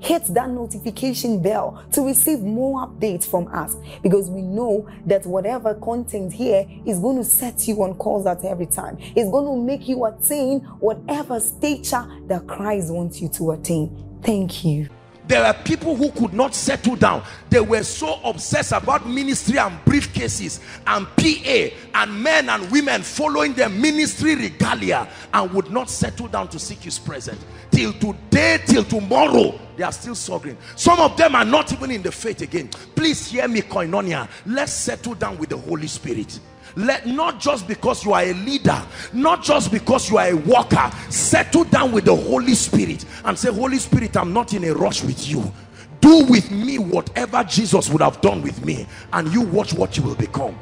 hit that notification bell to receive more updates from us because we know that whatever content here is going to set you on course at every time. It's going to make you attain whatever stature that Christ wants you to attain. Thank you. There are people who could not settle down. They were so obsessed about ministry and briefcases and PA and men and women following their ministry regalia and would not settle down to seek his presence. Till today, till tomorrow, they are still struggling. Some of them are not even in the faith again. Please hear me, Koinonia. Let's settle down with the Holy Spirit let not just because you are a leader not just because you are a worker settle down with the holy spirit and say holy spirit i'm not in a rush with you. Do with me whatever jesus would have done with me and you watch what you will become.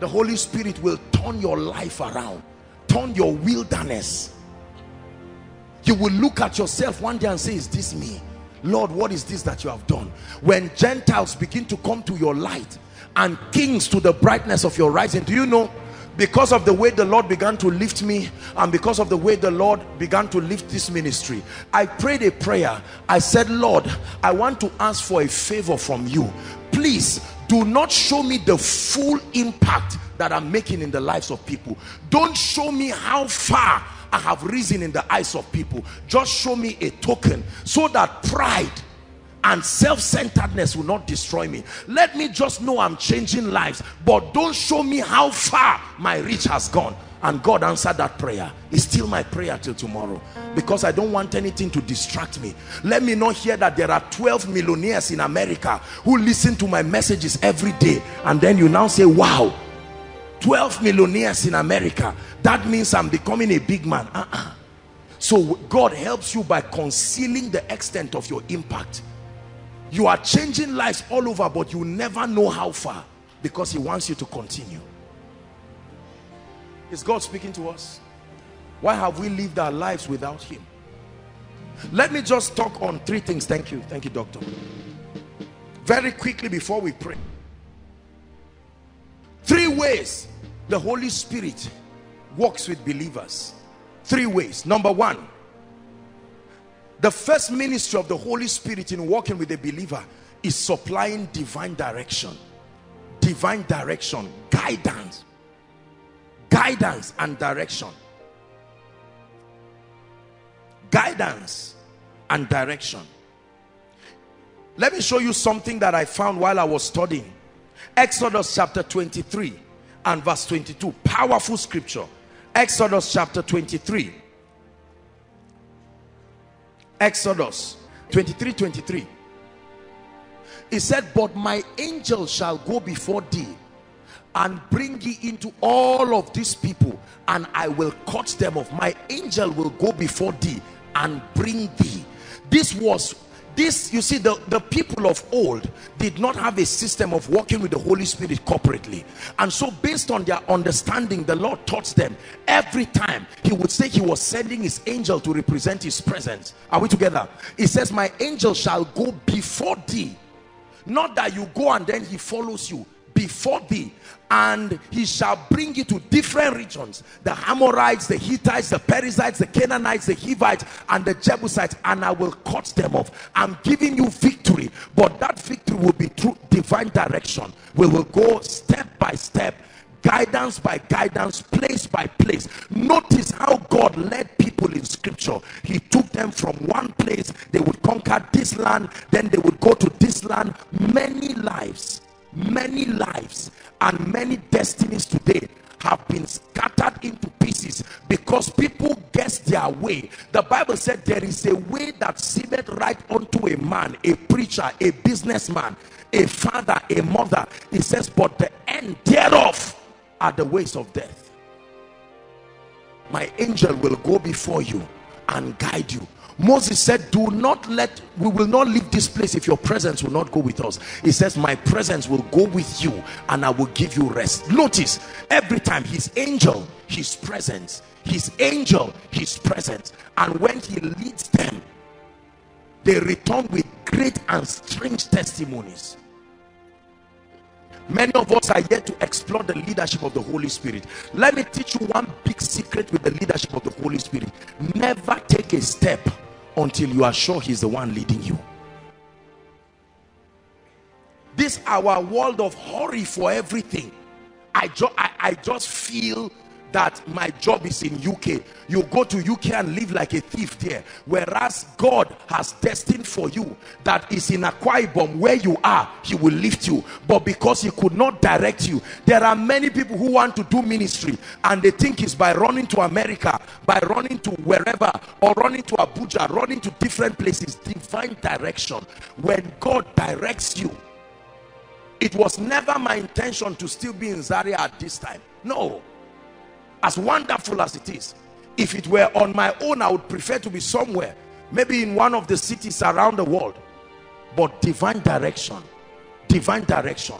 The holy spirit will turn your life around turn your wilderness. You will look at yourself one day and say is this me? Lord what is this that you have done? When gentiles begin to come to your light and kings to the brightness of your rising. Do you know because of the way the Lord began to lift me and because of the way the Lord began to lift this ministry I prayed a prayer. I said Lord I want to ask for a favor from you. Please do not show me the full impact that I'm making in the lives of people. Don't show me how far I have risen in the eyes of people. Just show me a token so that pride and self-centeredness will not destroy me. Let me just know i'm changing lives but don't show me how far my reach has gone. And god answered that prayer. It's still my prayer till tomorrow because i don't want anything to distract me. Let me not hear that there are 12 millionaires in america who listen to my messages every day and then you now say wow 12 millionaires in america. That means i'm becoming a big man. Uh -uh. so god helps you by concealing the extent of your impact you are changing lives all over but you never know how far because he wants you to continue. Is God speaking to us? Why have we lived our lives without him? Let me just talk on three things. Thank you. Thank you doctor. Very quickly before we pray. Three ways the Holy Spirit works with believers. Three ways. Number one the first ministry of the Holy Spirit in working with a believer is supplying divine direction. Divine direction, guidance. Guidance and direction. Guidance and direction. Let me show you something that I found while I was studying. Exodus chapter 23 and verse 22. Powerful scripture. Exodus chapter 23 Exodus 23 23 he said but my angel shall go before thee and bring ye into all of these people and I will cut them off. My angel will go before thee and bring thee. This was this you see the the people of old did not have a system of working with the holy spirit corporately. And so based on their understanding the lord taught them every time he would say he was sending his angel to represent his presence. Are we together? He says my angel shall go before thee. Not that you go and then he follows you. Before thee and he shall bring you to different regions the Amorites the Hittites the Perizzites the Canaanites the Hivites and the Jebusites and I will cut them off I'm giving you victory but that victory will be through divine direction we will go step by step guidance by guidance, place by place. Notice how God led people in scripture. He took them from one place, they would conquer this land, then they would go to this land. Many lives, many lives, and many destinies today have been scattered into pieces because people guess their way. The Bible said there is a way that seemeth right unto a man, a preacher, a businessman, a father, a mother. It says, but the end thereof are the ways of death. My angel will go before you and guide you. Moses said, Do not let, we will not leave this place if your presence will not go with us. He says, My presence will go with you and I will give you rest. Notice, every time his angel, his presence, his angel, his presence, and when he leads them, they return with great and strange testimonies. Many of us are yet to explore the leadership of the Holy Spirit. Let me teach you one big secret with the leadership of the Holy Spirit. Never take a step until you are sure he's the one leading you. This our world of hurry for everything. I, I, I just feel that my job is in UK. You go to UK and live like a thief there. Whereas God has destined for you that is in Akwa Ibom where you are, he will lift you. But because he could not direct you, there are many people who want to do ministry and they think it's by running to America, by running to wherever, or running to Abuja, running to different places. Divine direction. When God directs you, it was never my intention to still be in Zaria at this time. No as wonderful as it is if it were on my own i would prefer to be somewhere maybe in one of the cities around the world. But divine direction divine direction.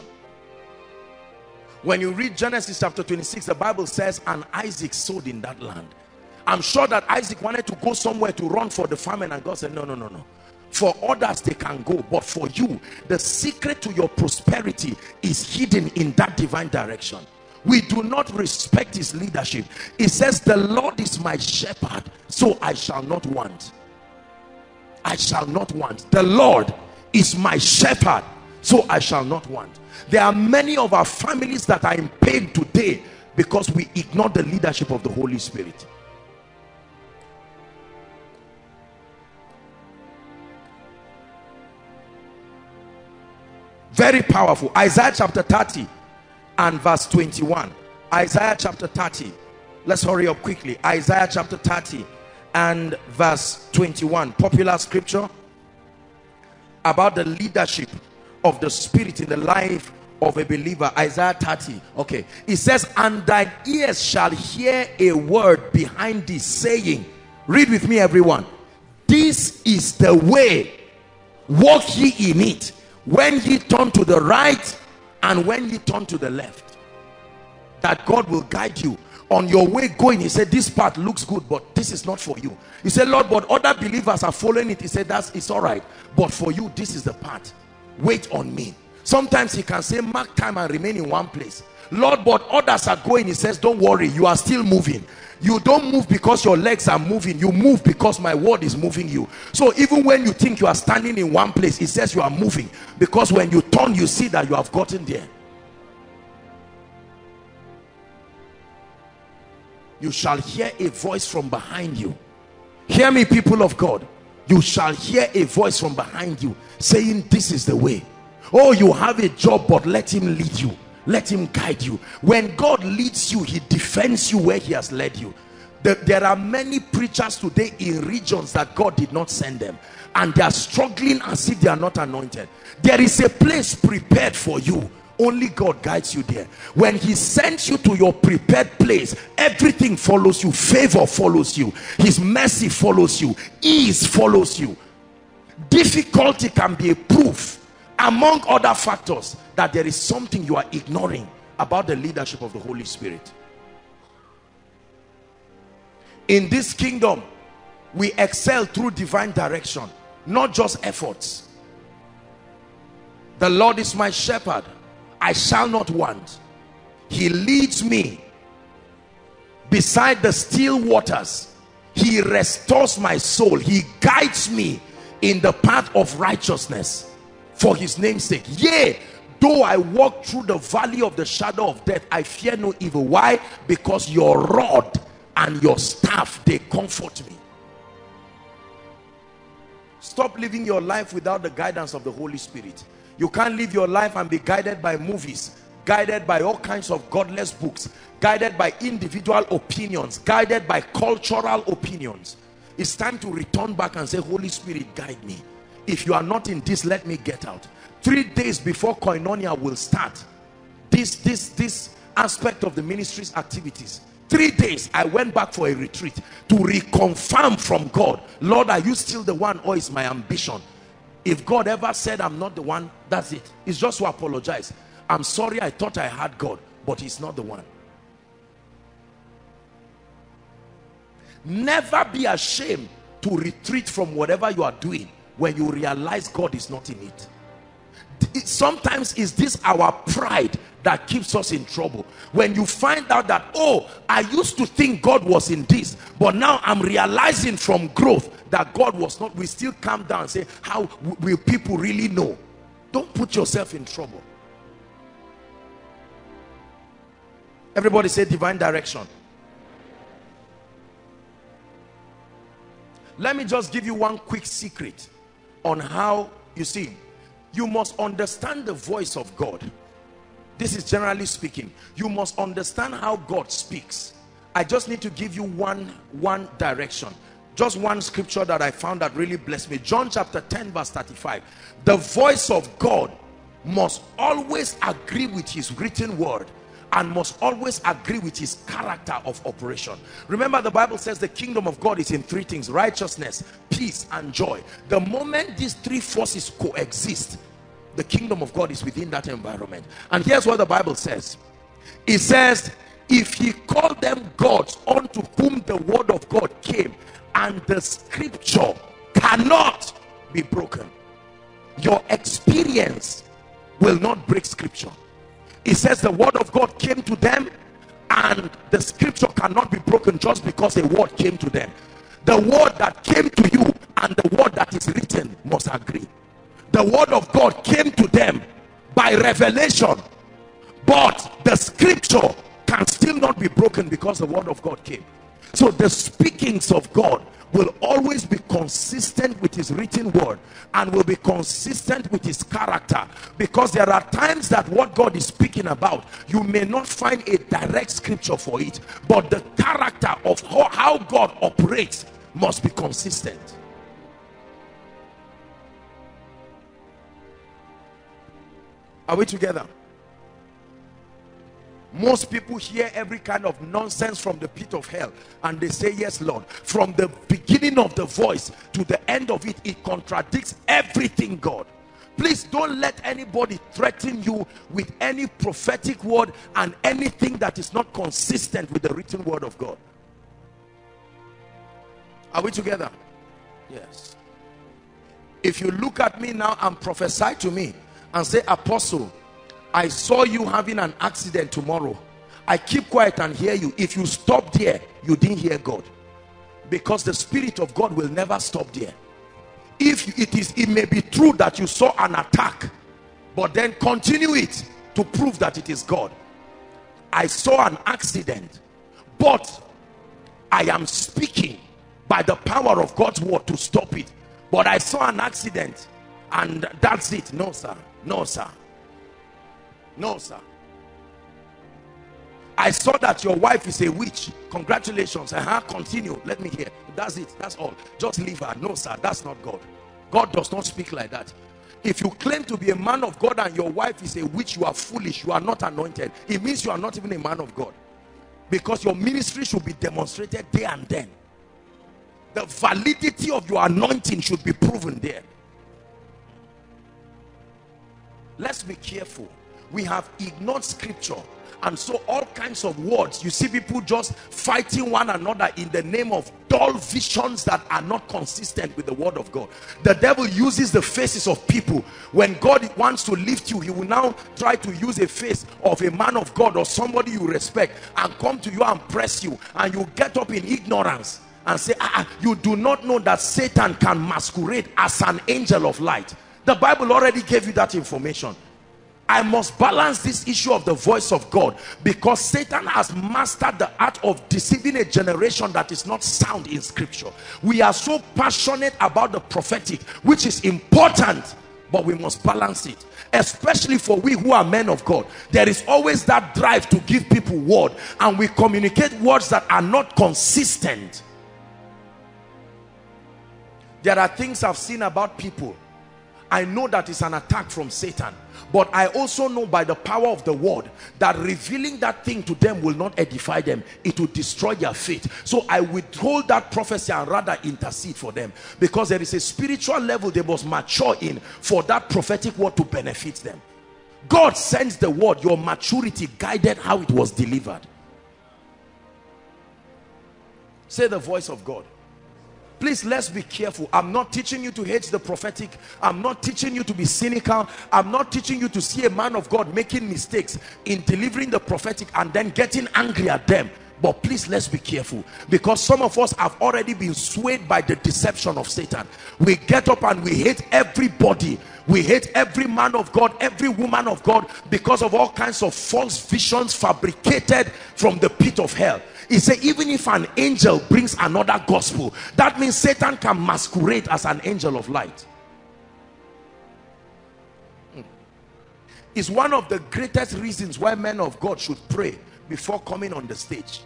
When you read genesis chapter 26 the bible says and isaac sowed in that land. I'm sure that isaac wanted to go somewhere to run for the famine and god said no no no no. For others they can go but for you the secret to your prosperity is hidden in that divine direction we do not respect his leadership. He says the lord is my shepherd so i shall not want. I shall not want. The lord is my shepherd so i shall not want. There are many of our families that are in pain today because we ignore the leadership of the holy spirit. Very powerful. Isaiah chapter 30 and verse 21 Isaiah chapter 30 let's hurry up quickly. Isaiah chapter 30 and verse 21 popular scripture about the leadership of the spirit in the life of a believer. Isaiah 30 okay. It says and thine ears shall hear a word behind thee saying read with me everyone this is the way. Walk ye in it. When ye turn to the right and when you turn to the left that God will guide you. On your way going he said this path looks good but this is not for you. He said lord but other believers are following it. He said that's it's all right but for you this is the path. Wait on me. Sometimes he can say mark time and remain in one place. Lord but others are going he says don't worry you are still moving you don't move because your legs are moving. You move because my word is moving you. So even when you think you are standing in one place it says you are moving. Because when you turn you see that you have gotten there. You shall hear a voice from behind you. Hear me people of god. You shall hear a voice from behind you saying this is the way. Oh you have a job but let him lead you let him guide you. When god leads you he defends you where he has led you. The, there are many preachers today in regions that god did not send them. And they are struggling as if they are not anointed. There is a place prepared for you. Only god guides you there. When he sends you to your prepared place everything follows you. Favor follows you. His mercy follows you. Ease follows you. Difficulty can be a proof among other factors that there is something you are ignoring about the leadership of the Holy Spirit. In this kingdom we excel through divine direction not just efforts. The Lord is my shepherd I shall not want. He leads me beside the still waters. He restores my soul. He guides me in the path of righteousness for his name's sake yea though I walk through the valley of the shadow of death, I fear no evil. Why? Because your rod and your staff, they comfort me. Stop living your life without the guidance of the Holy Spirit. You can't live your life and be guided by movies, guided by all kinds of godless books, guided by individual opinions, guided by cultural opinions. It's time to return back and say, Holy Spirit, guide me. If you are not in this, let me get out. Three days before Koinonia will start, this, this, this aspect of the ministry's activities, three days I went back for a retreat to reconfirm from God Lord are you still the one or is my ambition? If God ever said I'm not the one that's it. It's just to apologize. I'm sorry I thought I had God but he's not the one. Never be ashamed to retreat from whatever you are doing when you realize God is not in it. Sometimes is this our pride that keeps us in trouble. When you find out that oh i used to think god was in this but now i'm realizing from growth that god was not we still calm down and say how will people really know? Don't put yourself in trouble. Everybody say divine direction. Let me just give you one quick secret on how you see you must understand the voice of God. This is generally speaking. You must understand how God speaks. I just need to give you one one direction. Just one scripture that I found that really blessed me. John chapter 10 verse 35 the voice of God must always agree with his written word and must always agree with his character of operation. Remember the bible says the kingdom of god is in three things righteousness peace and joy. The moment these three forces coexist the kingdom of god is within that environment. And here's what the bible says. It says if he called them gods unto whom the word of god came and the scripture cannot be broken your experience will not break scripture it says the word of God came to them and the scripture cannot be broken just because a word came to them. The word that came to you and the word that is written must agree. The word of God came to them by revelation but the scripture can still not be broken because the word of God came. So the speakings of God will always be consistent with his written word and will be consistent with his character. Because there are times that what God is speaking about you may not find a direct scripture for it but the character of how, how God operates must be consistent. Are we together most people hear every kind of nonsense from the pit of hell and they say yes lord. From the beginning of the voice to the end of it it contradicts everything god. Please don't let anybody threaten you with any prophetic word and anything that is not consistent with the written word of god. Are we together? Yes. If you look at me now and prophesy to me and say apostle I saw you having an accident tomorrow. I keep quiet and hear you. If you stop there, you didn't hear God. Because the Spirit of God will never stop there. If it is, it may be true that you saw an attack, but then continue it to prove that it is God. I saw an accident, but I am speaking by the power of God's word to stop it. But I saw an accident and that's it. No, sir. No, sir. No, sir. I saw that your wife is a witch. Congratulations. Uh-huh. Continue. Let me hear. That's it. That's all. Just leave her. No, sir. That's not God. God does not speak like that. If you claim to be a man of God and your wife is a witch, you are foolish. You are not anointed. It means you are not even a man of God. Because your ministry should be demonstrated there and then. The validity of your anointing should be proven there. Let's be careful we have ignored scripture and so all kinds of words. You see people just fighting one another in the name of dull visions that are not consistent with the word of god. The devil uses the faces of people. When god wants to lift you he will now try to use a face of a man of god or somebody you respect and come to you and press you and you get up in ignorance and say ah, ah you do not know that satan can masquerade as an angel of light. The bible already gave you that information I must balance this issue of the voice of God because Satan has mastered the art of deceiving a generation that is not sound in scripture. We are so passionate about the prophetic, which is important, but we must balance it. Especially for we who are men of God. There is always that drive to give people word and we communicate words that are not consistent. There are things I've seen about people. I know that it's an attack from Satan but I also know by the power of the word that revealing that thing to them will not edify them. It will destroy their faith. So I withhold that prophecy and rather intercede for them. Because there is a spiritual level they must mature in for that prophetic word to benefit them. God sends the word. Your maturity guided how it was delivered. Say the voice of God please let's be careful. I'm not teaching you to hate the prophetic. I'm not teaching you to be cynical. I'm not teaching you to see a man of god making mistakes in delivering the prophetic and then getting angry at them. But please let's be careful. Because some of us have already been swayed by the deception of satan. We get up and we hate everybody. We hate every man of god every woman of god because of all kinds of false visions fabricated from the pit of hell he said even if an angel brings another gospel that means satan can masquerade as an angel of light. Hmm. is one of the greatest reasons why men of god should pray before coming on the stage.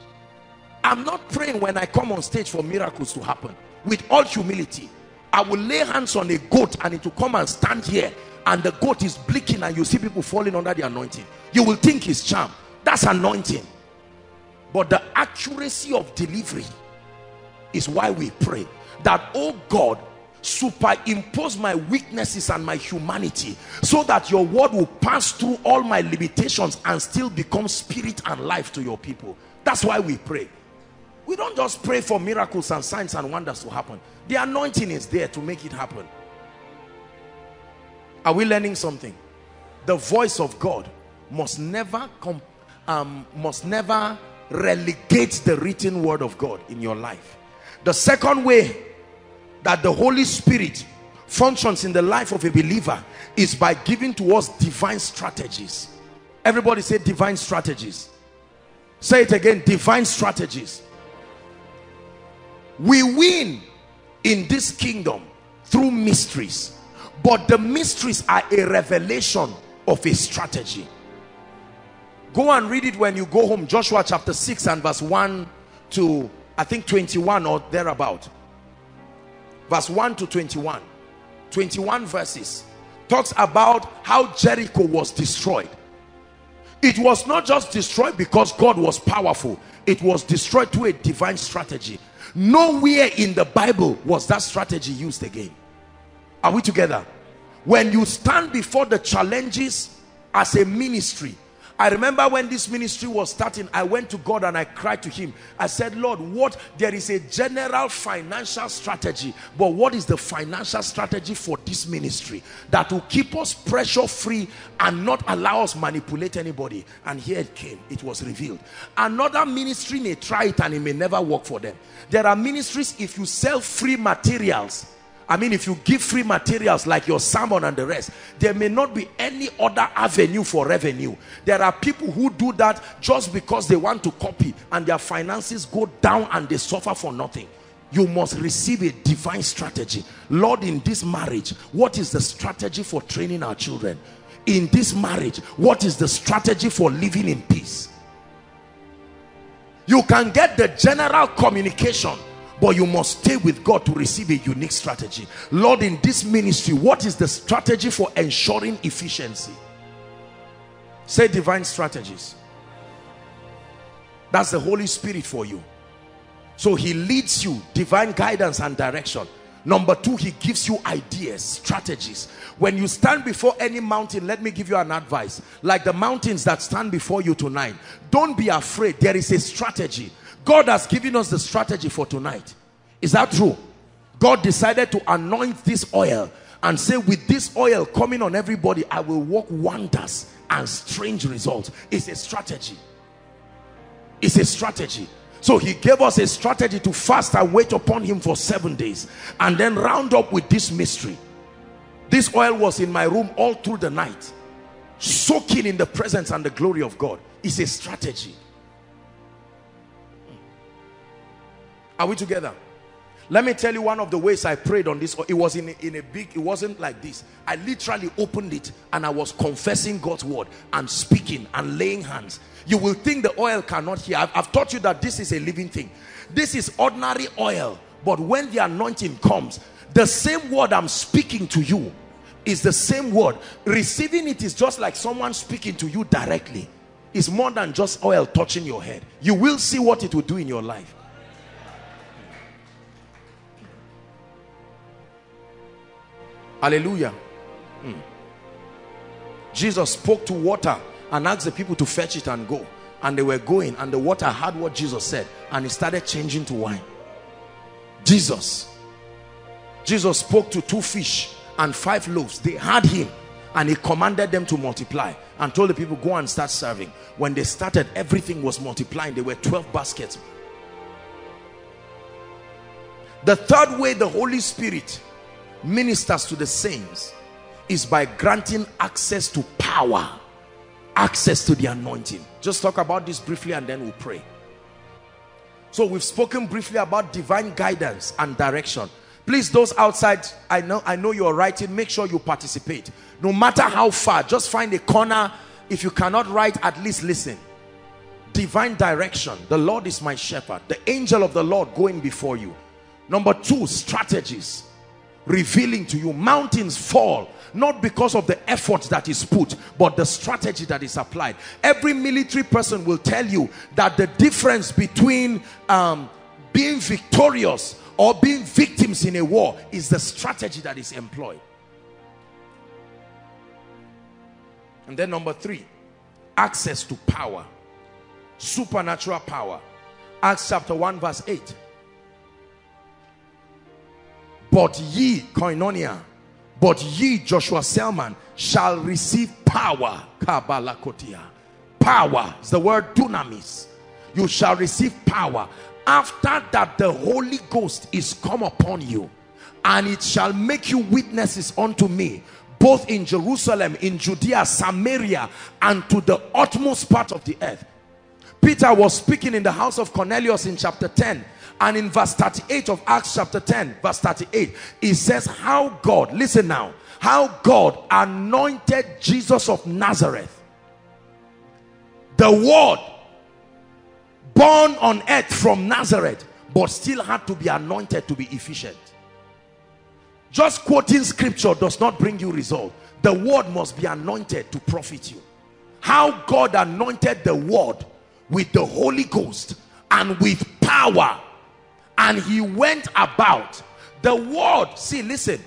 I'm not praying when i come on stage for miracles to happen. With all humility i will lay hands on a goat and it will come and stand here and the goat is blinking and you see people falling under the anointing. You will think it's charm. That's anointing but the accuracy of delivery is why we pray that oh god superimpose my weaknesses and my humanity so that your word will pass through all my limitations and still become spirit and life to your people. That's why we pray. We don't just pray for miracles and signs and wonders to happen. The anointing is there to make it happen. Are we learning something? The voice of god must never come um, must never relegates the written word of God in your life. The second way that the Holy Spirit functions in the life of a believer is by giving to us divine strategies. Everybody say divine strategies. Say it again, divine strategies. We win in this kingdom through mysteries. But the mysteries are a revelation of a strategy. Go and read it when you go home. Joshua chapter 6 and verse 1 to I think 21 or thereabout. Verse 1 to 21. 21 verses. Talks about how Jericho was destroyed. It was not just destroyed because God was powerful. It was destroyed through a divine strategy. Nowhere in the Bible was that strategy used again. Are we together? When you stand before the challenges as a ministry, I remember when this ministry was starting, I went to God and I cried to him. I said, Lord, what? There is a general financial strategy, but what is the financial strategy for this ministry that will keep us pressure free and not allow us manipulate anybody? And here it came. It was revealed. Another ministry may try it and it may never work for them. There are ministries, if you sell free materials, I mean, if you give free materials like your sermon and the rest, there may not be any other avenue for revenue. There are people who do that just because they want to copy and their finances go down and they suffer for nothing. You must receive a divine strategy. Lord, in this marriage, what is the strategy for training our children? In this marriage, what is the strategy for living in peace? You can get the general communication but you must stay with God to receive a unique strategy. Lord in this ministry what is the strategy for ensuring efficiency? Say divine strategies. That's the Holy Spirit for you. So he leads you divine guidance and direction. Number two he gives you ideas strategies. When you stand before any mountain let me give you an advice. Like the mountains that stand before you tonight don't be afraid. There is a strategy God has given us the strategy for tonight. Is that true? God decided to anoint this oil and say with this oil coming on everybody, I will work wonders and strange results. It's a strategy. It's a strategy. So he gave us a strategy to fast and wait upon him for seven days and then round up with this mystery. This oil was in my room all through the night. soaking in the presence and the glory of God It's a strategy. Are we together? Let me tell you one of the ways I prayed on this. It was in a, in a big, it wasn't like this. I literally opened it and I was confessing God's word and speaking and laying hands. You will think the oil cannot hear. I've, I've taught you that this is a living thing. This is ordinary oil. But when the anointing comes, the same word I'm speaking to you is the same word. Receiving it is just like someone speaking to you directly. It's more than just oil touching your head. You will see what it will do in your life. Hallelujah. Hmm. Jesus spoke to water and asked the people to fetch it and go. And they were going and the water heard what Jesus said and it started changing to wine. Jesus. Jesus spoke to two fish and five loaves. They had him and he commanded them to multiply and told the people go and start serving. When they started, everything was multiplying. There were 12 baskets. The third way the Holy Spirit ministers to the saints is by granting access to power access to the anointing. Just talk about this briefly and then we'll pray. So we've spoken briefly about divine guidance and direction. Please those outside i know i know you're writing make sure you participate. No matter how far just find a corner. If you cannot write at least listen. Divine direction. The lord is my shepherd. The angel of the lord going before you. Number two strategies revealing to you. Mountains fall not because of the effort that is put but the strategy that is applied. Every military person will tell you that the difference between um, being victorious or being victims in a war is the strategy that is employed. And then number three access to power. Supernatural power. Acts chapter 1 verse 8 but ye koinonia but ye joshua selman shall receive power. Kabalakotia. Power is the word dunamis. You shall receive power after that the holy ghost is come upon you and it shall make you witnesses unto me both in jerusalem in judea samaria and to the utmost part of the earth. Peter was speaking in the house of cornelius in chapter 10 and in verse 38 of Acts chapter 10, verse 38, it says how God, listen now, how God anointed Jesus of Nazareth. The word born on earth from Nazareth, but still had to be anointed to be efficient. Just quoting scripture does not bring you result. The word must be anointed to profit you. How God anointed the word with the Holy Ghost and with power and he went about. The word see listen.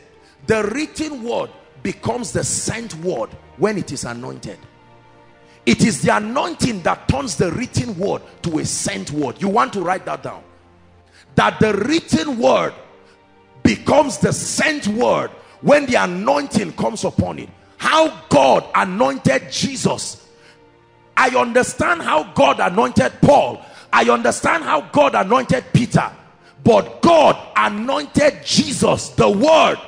The written word becomes the sent word when it is anointed. It is the anointing that turns the written word to a sent word. You want to write that down? That the written word becomes the sent word when the anointing comes upon it. How God anointed Jesus. I understand how God anointed Paul. I understand how God anointed Peter but God anointed Jesus, the word.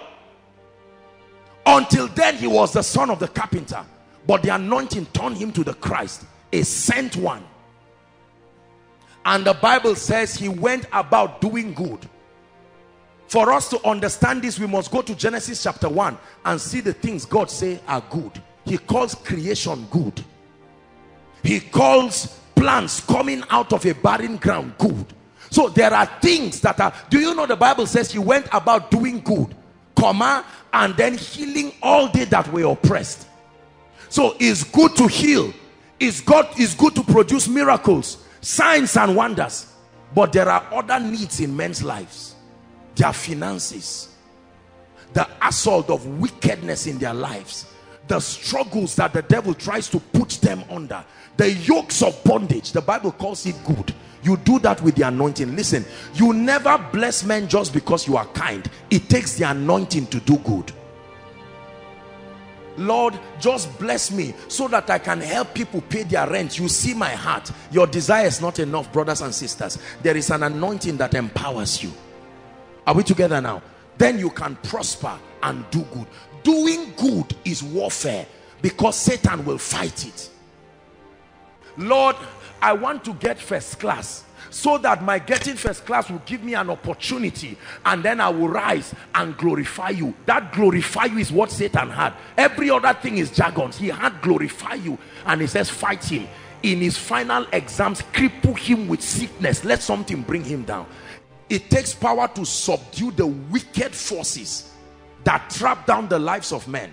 Until then, he was the son of the carpenter. But the anointing turned him to the Christ, a sent one. And the Bible says he went about doing good. For us to understand this, we must go to Genesis chapter 1 and see the things God say are good. He calls creation good. He calls plants coming out of a barren ground good so there are things that are, do you know the Bible says he went about doing good, comma, and then healing all they that were oppressed. So it's good to heal. It's God is good to produce miracles, signs and wonders. But there are other needs in men's lives. Their finances, the assault of wickedness in their lives, the struggles that the devil tries to put them under, the yokes of bondage. The Bible calls it good you do that with the anointing listen you never bless men just because you are kind it takes the anointing to do good Lord, just bless me so that I can help people pay their rent. You see my heart. Your desire is not enough, brothers and sisters. There is an anointing that empowers you. Are we together now? Then you can prosper and do good. Doing good is warfare because Satan will fight it. Lord, I want to get first class so that my getting first class will give me an opportunity and then I will rise and glorify you. That glorify you is what Satan had. Every other thing is jargons. He had glorify you and he says fight him. In his final exams, cripple him with sickness. Let something bring him down. It takes power to subdue the wicked forces that trap down the lives of men.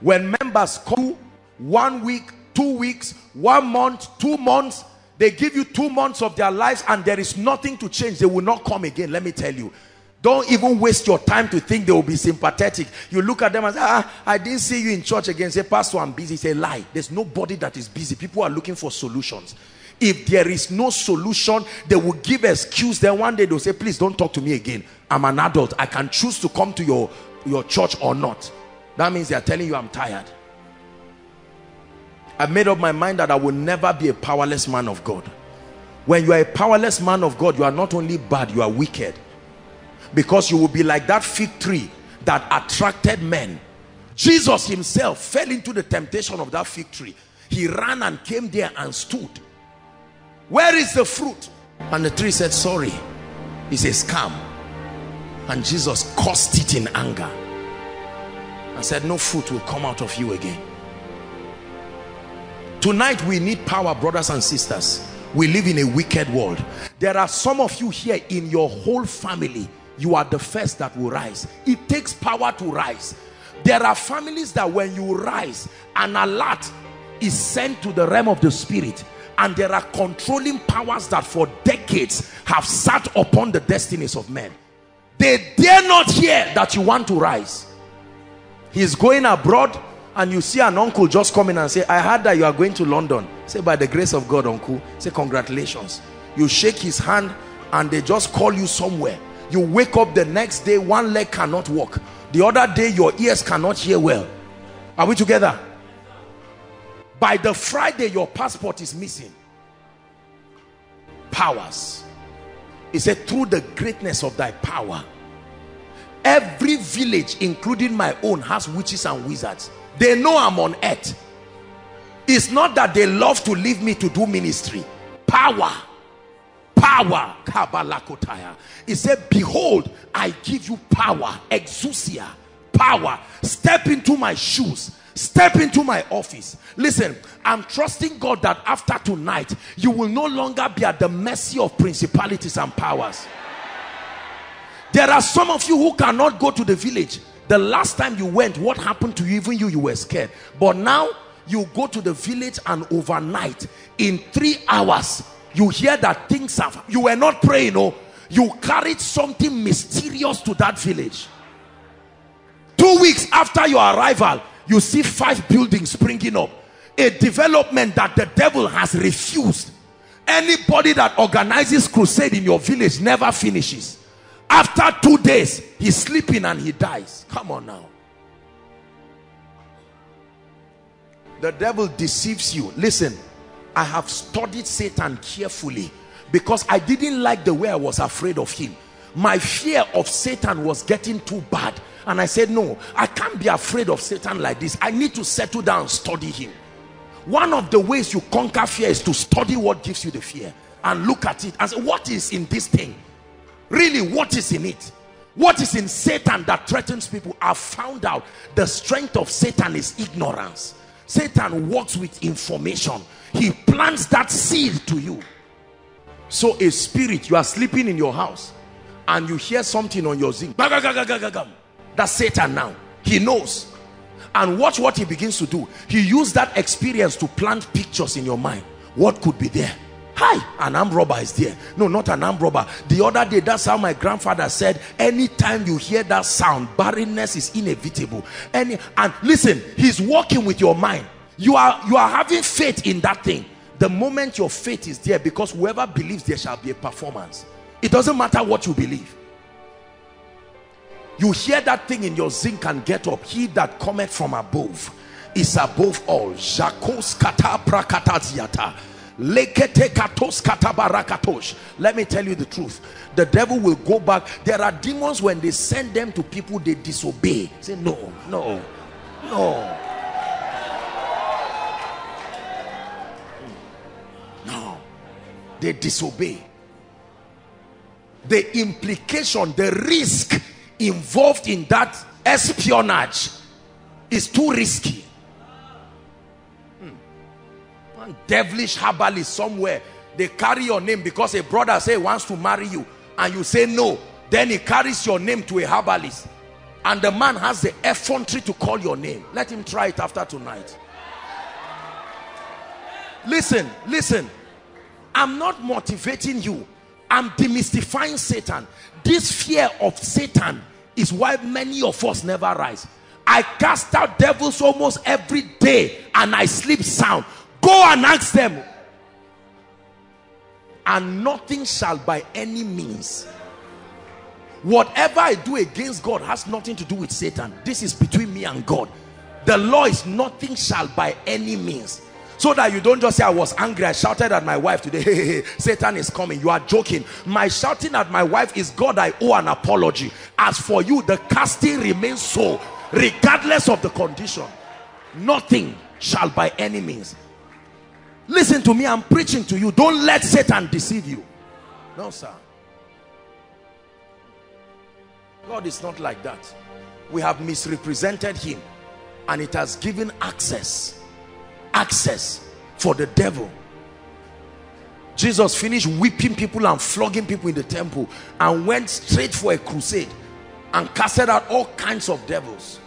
When members come one week, two weeks, one month, two months, they give you two months of their lives and there is nothing to change. They will not come again. Let me tell you. Don't even waste your time to think they will be sympathetic. You look at them and say, ah, I didn't see you in church again. Say, Pastor, I'm busy. Say, lie. There's nobody that is busy. People are looking for solutions. If there is no solution, they will give excuse. Then one day they'll say, please don't talk to me again. I'm an adult. I can choose to come to your, your church or not. That means they're telling you I'm tired. I've made up my mind that I will never be a powerless man of God. When you are a powerless man of God, you are not only bad, you are wicked. Because you will be like that fig tree that attracted men. Jesus himself fell into the temptation of that fig tree. He ran and came there and stood. Where is the fruit? And the tree said, sorry. He says, come. And Jesus cursed it in anger. And said, no fruit will come out of you again. Tonight we need power, brothers and sisters. We live in a wicked world. There are some of you here in your whole family. You are the first that will rise. It takes power to rise. There are families that when you rise, an alert is sent to the realm of the spirit. And there are controlling powers that for decades have sat upon the destinies of men. They dare not hear that you want to rise. He's going abroad and you see an uncle just come in and say, I heard that you are going to London. Say, by the grace of God, uncle. Say, congratulations. You shake his hand and they just call you somewhere. You wake up the next day, one leg cannot walk. The other day, your ears cannot hear well. Are we together? By the Friday, your passport is missing. Powers. He said, through the greatness of thy power. Every village, including my own, has witches and wizards they know I'm on earth. It's not that they love to leave me to do ministry. Power. Power. Kabalakotaya. He said, behold, I give you power. Exousia. Power. Step into my shoes. Step into my office. Listen, I'm trusting God that after tonight, you will no longer be at the mercy of principalities and powers. There are some of you who cannot go to the village the last time you went, what happened to you? Even you, you were scared. But now you go to the village and overnight, in three hours, you hear that things have, you were not praying, oh, you carried something mysterious to that village. Two weeks after your arrival, you see five buildings springing up. A development that the devil has refused. Anybody that organizes crusade in your village never finishes. After two days, he's sleeping and he dies. Come on now. The devil deceives you. Listen, I have studied Satan carefully because I didn't like the way I was afraid of him. My fear of Satan was getting too bad. And I said, no, I can't be afraid of Satan like this. I need to settle down study him. One of the ways you conquer fear is to study what gives you the fear and look at it and say, what is in this thing? Really what is in it? What is in satan that threatens people? I've found out the strength of satan is ignorance. Satan works with information. He plants that seed to you. So a spirit you are sleeping in your house and you hear something on your zinc that's satan now. He knows. And watch what he begins to do. He used that experience to plant pictures in your mind. What could be there Hi, an armed robber is there. No, not an armed robber. The other day, that's how my grandfather said, anytime you hear that sound, barrenness is inevitable. Any and listen, he's working with your mind. You are you are having faith in that thing. The moment your faith is there, because whoever believes there shall be a performance. It doesn't matter what you believe. You hear that thing in your zinc and get up. He that cometh from above is above all. Jakos kata prakataziata. Let me tell you the truth. The devil will go back. There are demons when they send them to people, they disobey. Say, no, no, no. No. They disobey. The implication, the risk involved in that espionage is too risky one devilish herbalist somewhere. They carry your name because a brother say wants to marry you and you say no. Then he carries your name to a herbalist. And the man has the effrontery to call your name. Let him try it after tonight. Listen listen. I'm not motivating you. I'm demystifying satan. This fear of satan is why many of us never rise. I cast out devils almost every day and i sleep sound go and ask them. And nothing shall by any means whatever I do against God has nothing to do with Satan. This is between me and God. The law is nothing shall by any means. So that you don't just say I was angry I shouted at my wife today. Hey, hey, hey, Satan is coming. You are joking. My shouting at my wife is God I owe an apology. As for you the casting remains so regardless of the condition. Nothing shall by any means listen to me I'm preaching to you don't let Satan deceive you no sir God is not like that. We have misrepresented him and it has given access, access for the devil. Jesus finished whipping people and flogging people in the temple and went straight for a crusade and casted out all kinds of devils.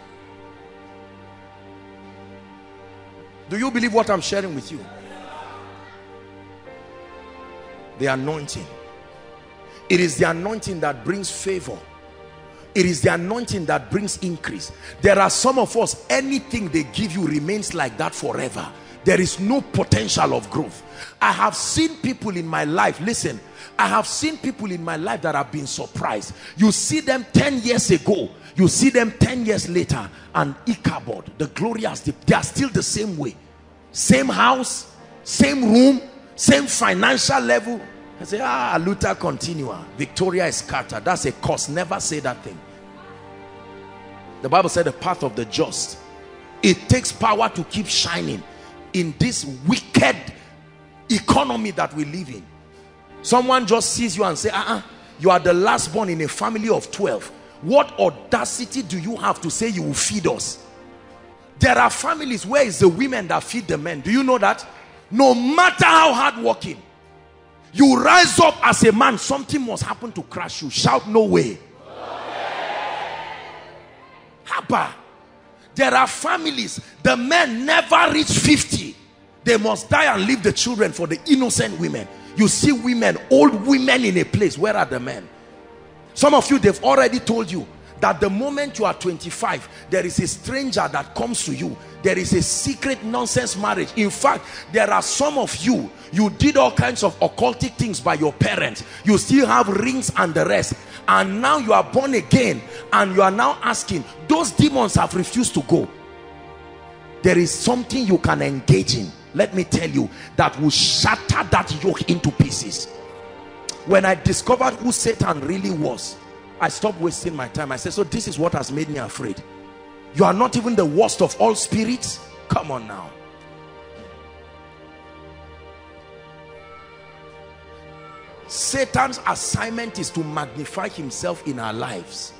Do you believe what I'm sharing with you? The anointing. It is the anointing that brings favor. It is the anointing that brings increase. There are some of us anything they give you remains like that forever. There is no potential of growth. I have seen people in my life listen i have seen people in my life that have been surprised. You see them 10 years ago you see them 10 years later and Ichabod, the glorious they are still the same way. Same house same room same financial level I say, ah, luta continua. Ah. Victoria is scattered. That's a curse. Never say that thing. The Bible said the path of the just. It takes power to keep shining in this wicked economy that we live in. Someone just sees you and say, uh-uh, you are the last born in a family of 12. What audacity do you have to say you will feed us? There are families where it's the women that feed the men. Do you know that? No matter how hardworking, you rise up as a man something must happen to crash you. Shout no way. Haba. there are families the men never reach 50 they must die and leave the children for the innocent women. You see women old women in a place. Where are the men? Some of you they've already told you that the moment you are 25 there is a stranger that comes to you. There is a secret nonsense marriage. In fact there are some of you you did all kinds of occultic things by your parents. You still have rings and the rest. And now you are born again and you are now asking those demons have refused to go. There is something you can engage in. Let me tell you that will shatter that yoke into pieces. When i discovered who satan really was i stopped wasting my time i said so this is what has made me afraid you are not even the worst of all spirits come on now Satan's assignment is to magnify himself in our lives.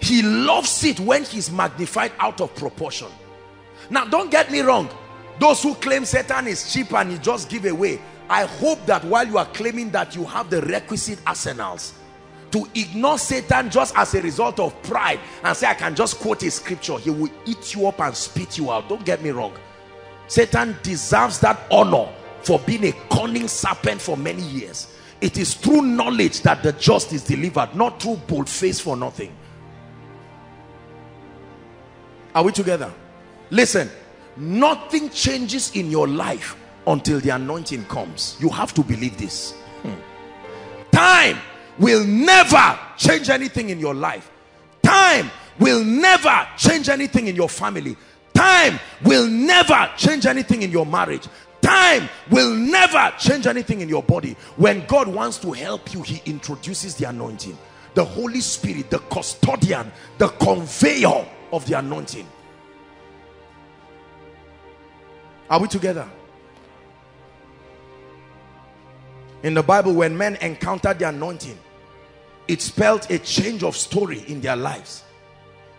He loves it when he's magnified out of proportion. Now, don't get me wrong. Those who claim Satan is cheap and he just give away. I hope that while you are claiming that you have the requisite arsenals to ignore Satan just as a result of pride and say, I can just quote a scripture. He will eat you up and spit you out. Don't get me wrong. Satan deserves that honor for being a cunning serpent for many years. It is through knowledge that the just is delivered, not through bold face for nothing. Are we together? Listen, nothing changes in your life until the anointing comes. You have to believe this. Hmm. Time will never change anything in your life. Time will never change anything in your family. Time will never change anything in your marriage. Time will never change anything in your body. When God wants to help you he introduces the anointing. The Holy Spirit the custodian the conveyor of the anointing. Are we together? In the Bible, when men encountered the anointing, it spelled a change of story in their lives.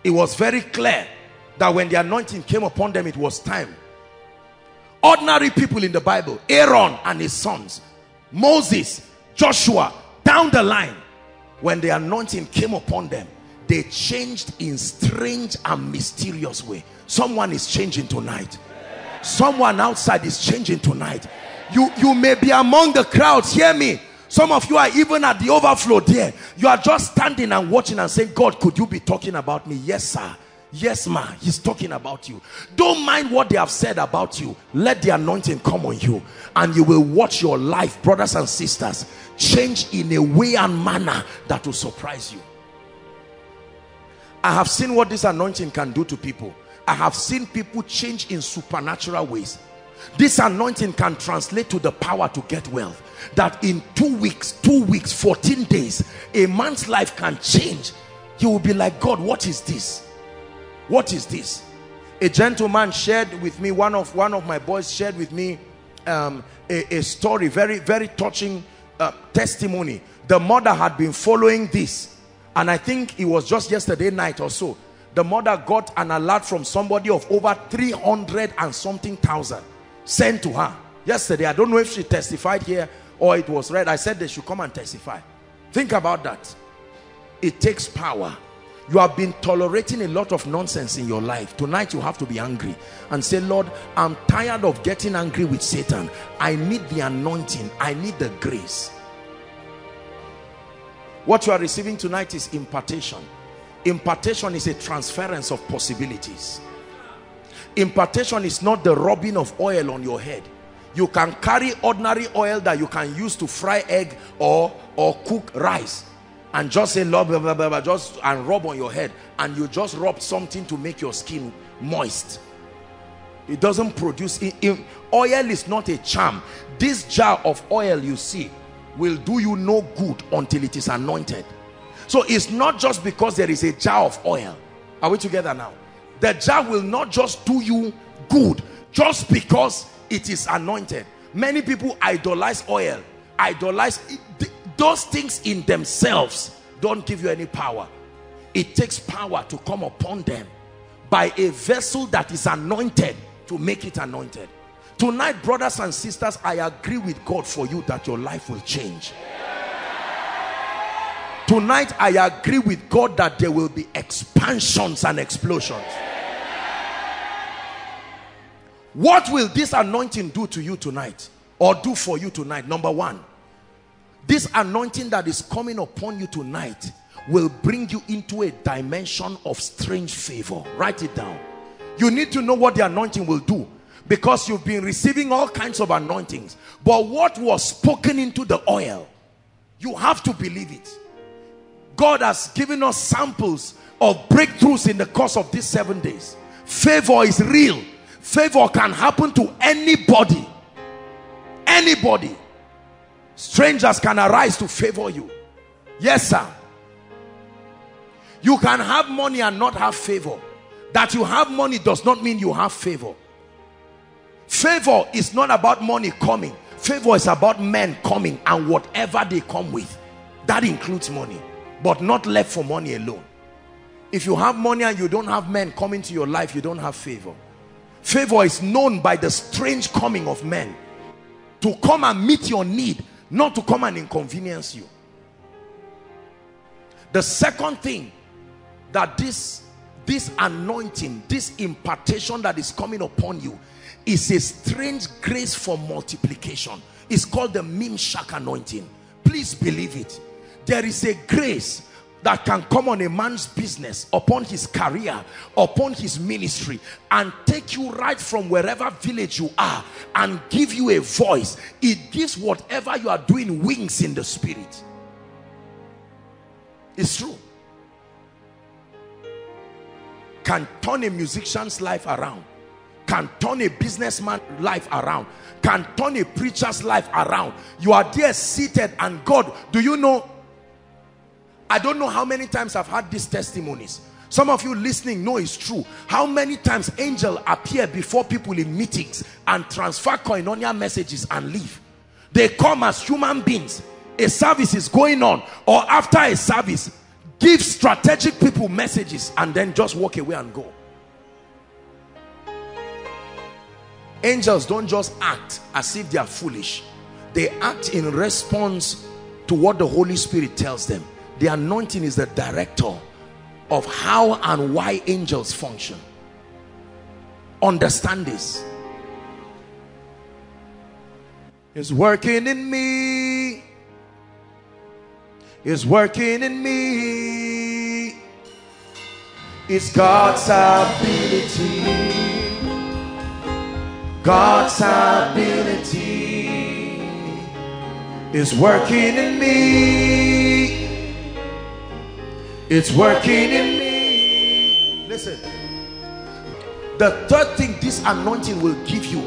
It was very clear that when the anointing came upon them, it was time. Ordinary people in the Bible, Aaron and his sons, Moses, Joshua, down the line, when the anointing came upon them, they changed in strange and mysterious way. Someone is changing tonight. Someone outside is changing tonight. You, you may be among the crowds, hear me. Some of you are even at the overflow there. You are just standing and watching and saying, God, could you be talking about me? Yes, sir. Yes, ma. He's talking about you. Don't mind what they have said about you. Let the anointing come on you. And you will watch your life, brothers and sisters, change in a way and manner that will surprise you. I have seen what this anointing can do to people. I have seen people change in supernatural ways. This anointing can translate to the power to get wealth. That in two weeks, two weeks, 14 days, a man's life can change. He will be like, God, what is this? What is this? A gentleman shared with me, one of one of my boys shared with me um, a, a, story, very, very touching uh, testimony. The mother had been following this. And I think it was just yesterday night or so. The mother got an alert from somebody of over 300 and something thousand sent to her yesterday. I don't know if she testified here or it was read. I said they should come and testify. Think about that. It takes power. You have been tolerating a lot of nonsense in your life. Tonight you have to be angry and say, Lord, I'm tired of getting angry with Satan. I need the anointing. I need the grace. What you are receiving tonight is impartation. Impartation is a transference of possibilities. Impartation is not the rubbing of oil on your head. You can carry ordinary oil that you can use to fry egg or, or cook rice and just say love blah, blah, blah, blah, just and rub on your head and you just rub something to make your skin moist. It doesn't produce in, oil is not a charm. This jar of oil you see will do you no good until it is anointed. So it's not just because there is a jar of oil. Are we together now the jar will not just do you good just because it is anointed. Many people idolize oil idolize those things in themselves don't give you any power. It takes power to come upon them by a vessel that is anointed to make it anointed. Tonight brothers and sisters i agree with god for you that your life will change. Tonight i agree with god that there will be expansions and explosions what will this anointing do to you tonight or do for you tonight number one this anointing that is coming upon you tonight will bring you into a dimension of strange favor. Write it down. You need to know what the anointing will do because you've been receiving all kinds of anointings. But what was spoken into the oil, you have to believe it. God has given us samples of breakthroughs in the course of these seven days. Favor is real. Favor can happen to anybody. Anybody. Strangers can arise to favor you. Yes sir. You can have money and not have favor. That you have money does not mean you have favor. Favor is not about money coming. Favor is about men coming and whatever they come with. That includes money but not left for money alone. If you have money and you don't have men coming to your life you don't have favor favor is known by the strange coming of men. To come and meet your need not to come and inconvenience you. The second thing that this this anointing this impartation that is coming upon you is a strange grace for multiplication. It's called the mimshak anointing. Please believe it. There is a grace that can come on a man's business, upon his career, upon his ministry, and take you right from wherever village you are and give you a voice. It gives whatever you are doing wings in the spirit. It's true. Can turn a musician's life around, can turn a businessman's life around, can turn a preacher's life around. You are there seated, and God, do you know? I don't know how many times I've had these testimonies. Some of you listening know it's true. How many times angel appear before people in meetings and transfer koinonia messages and leave. they come as human beings a service is going on or after a service give strategic people messages and then just walk away and go angels don't just act as if they are foolish they act in response to what the Holy Spirit tells them the anointing is the director of how and why angels function. Understand this. Is working in me. Is working in me. It's God's ability. God's ability is working in me it's working in me. Listen. The third thing this anointing will give you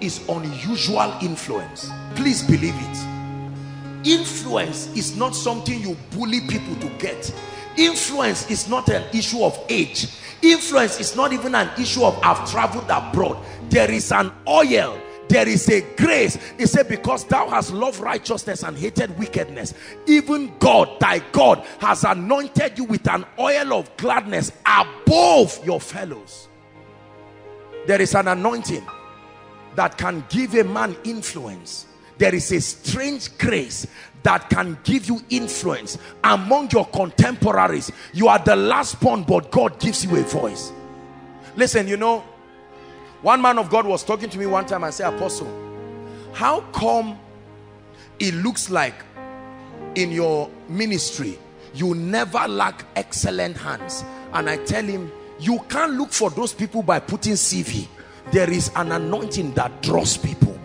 is unusual influence. Please believe it. Influence is not something you bully people to get. Influence is not an issue of age. Influence is not even an issue of I've traveled abroad. There is an oil there is a grace. He said because thou hast loved righteousness and hated wickedness even God thy God has anointed you with an oil of gladness above your fellows. There is an anointing that can give a man influence. There is a strange grace that can give you influence among your contemporaries. You are the last born but God gives you a voice. Listen you know one man of God was talking to me one time and said apostle how come it looks like in your ministry you never lack excellent hands? And I tell him you can't look for those people by putting CV there is an anointing that draws people.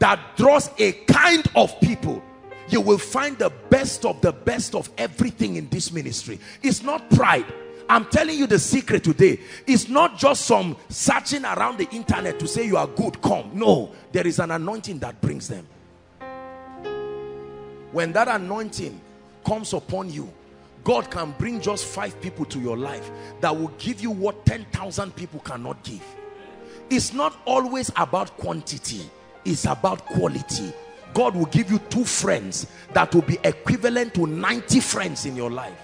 That draws a kind of people. You will find the best of the best of everything in this ministry. It's not pride I'm telling you the secret today. It's not just some searching around the internet to say you are good come. No there is an anointing that brings them. When that anointing comes upon you God can bring just five people to your life that will give you what 10,000 people cannot give. It's not always about quantity it's about quality. God will give you two friends that will be equivalent to 90 friends in your life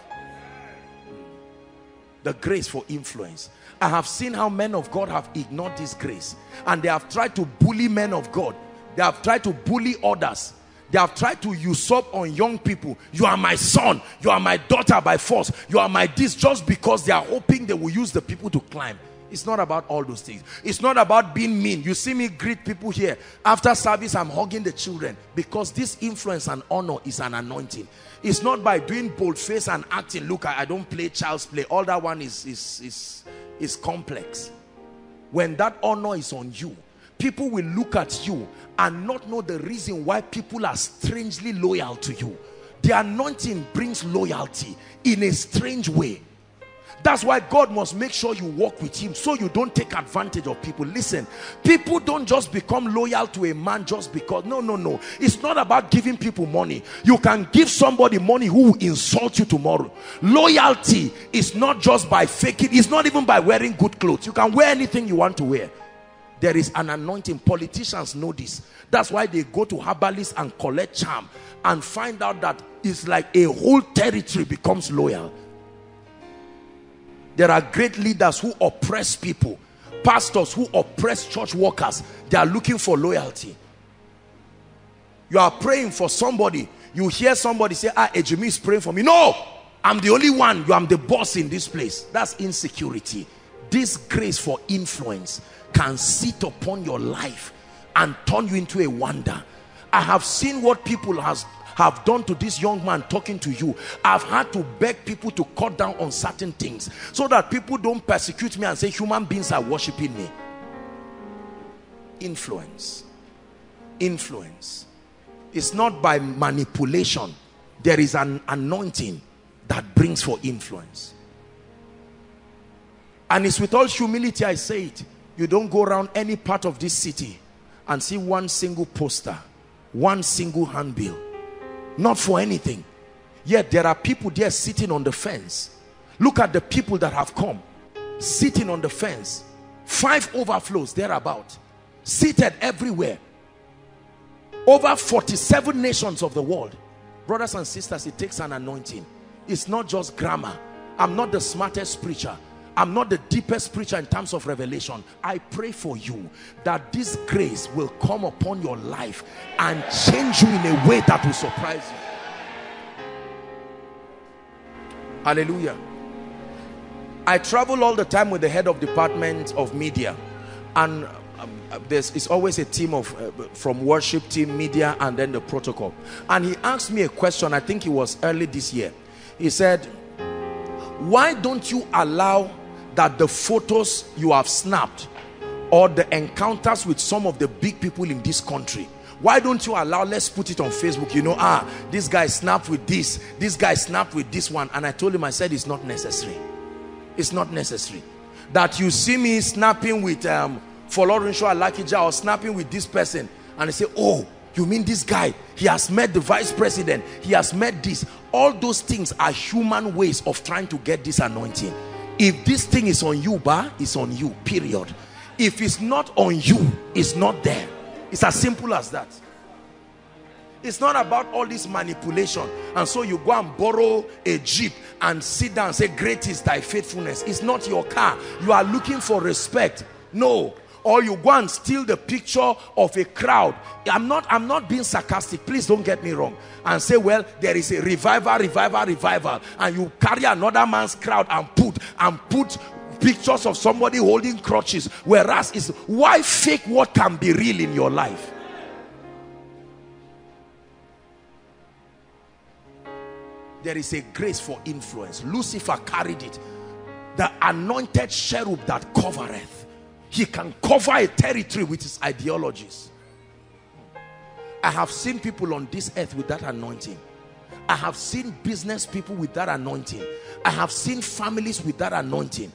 the grace for influence. I have seen how men of God have ignored this grace and they have tried to bully men of God. They have tried to bully others. They have tried to usurp on young people. You are my son. You are my daughter by force. You are my this just because they are hoping they will use the people to climb it's not about all those things. It's not about being mean. You see me greet people here. After service, I'm hugging the children because this influence and honor is an anointing. It's not by doing bold face and acting. Look, I, I don't play child's play. All that one is, is, is, is complex. When that honor is on you, people will look at you and not know the reason why people are strangely loyal to you. The anointing brings loyalty in a strange way that's why God must make sure you walk with him so you don't take advantage of people. Listen, people don't just become loyal to a man just because. No, no, no. It's not about giving people money. You can give somebody money who will insult you tomorrow. Loyalty is not just by faking. It's not even by wearing good clothes. You can wear anything you want to wear. There is an anointing. Politicians know this. That's why they go to herbalists and collect charm and find out that it's like a whole territory becomes loyal there are great leaders who oppress people. Pastors who oppress church workers. They are looking for loyalty. You are praying for somebody. You hear somebody say, ah, Ejimi is praying for me. No, I'm the only one. You am the boss in this place. That's insecurity. This grace for influence can sit upon your life and turn you into a wonder. I have seen what people has have done to this young man talking to you i've had to beg people to cut down on certain things so that people don't persecute me and say human beings are worshiping me. Influence. Influence. It's not by manipulation. There is an anointing that brings for influence. And it's with all humility i say it. You don't go around any part of this city and see one single poster one single handbill not for anything. Yet there are people there sitting on the fence. Look at the people that have come sitting on the fence. Five overflows thereabout seated everywhere. Over 47 nations of the world. Brothers and sisters it takes an anointing. It's not just grammar. I'm not the smartest preacher i'm not the deepest preacher in terms of revelation. I pray for you that this grace will come upon your life and change you in a way that will surprise you. Hallelujah. I travel all the time with the head of department of media and um, there's it's always a team of uh, from worship team media and then the protocol. And he asked me a question i think it was early this year. He said why don't you allow that the photos you have snapped or the encounters with some of the big people in this country why don't you allow let's put it on facebook you know ah this guy snapped with this this guy snapped with this one and i told him i said it's not necessary it's not necessary that you see me snapping with um Folorunsho Alakija or snapping with this person and they say, oh, you mean this guy? He has met the vice president. He has met this. All those things are human ways of trying to get this anointing. If this thing is on you, ba, it's on you, period. If it's not on you, it's not there. It's as simple as that. It's not about all this manipulation. And so you go and borrow a jeep and sit down and say, great is thy faithfulness. It's not your car. You are looking for respect. No, or you go and steal the picture of a crowd. I'm not i'm not being sarcastic. Please don't get me wrong. And say well there is a revival revival revival. And you carry another man's crowd and put and put pictures of somebody holding crutches. Whereas is why fake what can be real in your life? There is a grace for influence. Lucifer carried it. The anointed cherub that covereth he can cover a territory with his ideologies. I have seen people on this earth with that anointing. I have seen business people with that anointing. I have seen families with that anointing.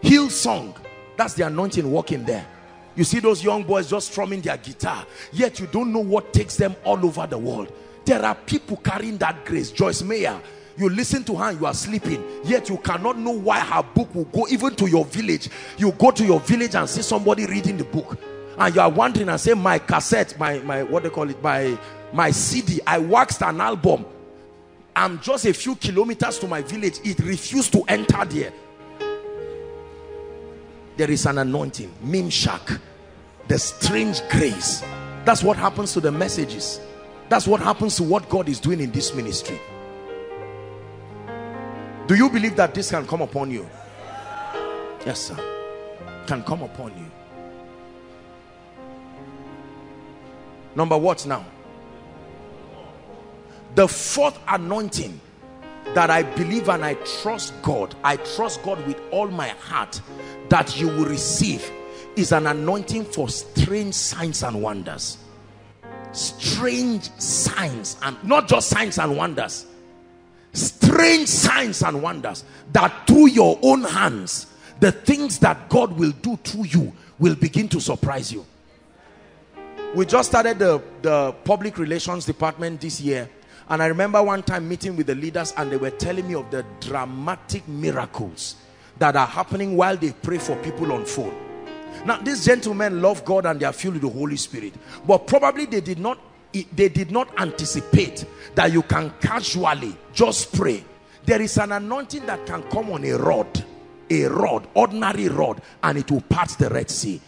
Hillsong that's the anointing working there. You see those young boys just strumming their guitar yet you don't know what takes them all over the world. There are people carrying that grace. Joyce Meyer you listen to her you are sleeping yet you cannot know why her book will go even to your village. You go to your village and see somebody reading the book and you are wondering and say my cassette my my what they call it my my cd i waxed an album. I'm just a few kilometers to my village. It refused to enter there. There is an anointing mimshak the strange grace. That's what happens to the messages. That's what happens to what god is doing in this ministry do you believe that this can come upon you? Yes, sir. Can come upon you. Number what now? The fourth anointing that I believe and I trust God, I trust God with all my heart that you will receive is an anointing for strange signs and wonders. Strange signs and not just signs and wonders strange signs and wonders that through your own hands the things that God will do through you will begin to surprise you. We just started the the public relations department this year and I remember one time meeting with the leaders and they were telling me of the dramatic miracles that are happening while they pray for people on phone. Now these gentlemen love God and they are filled with the Holy Spirit but probably they did not they did not anticipate that you can casually just pray. There is an anointing that can come on a rod a rod ordinary rod and it will part the red sea.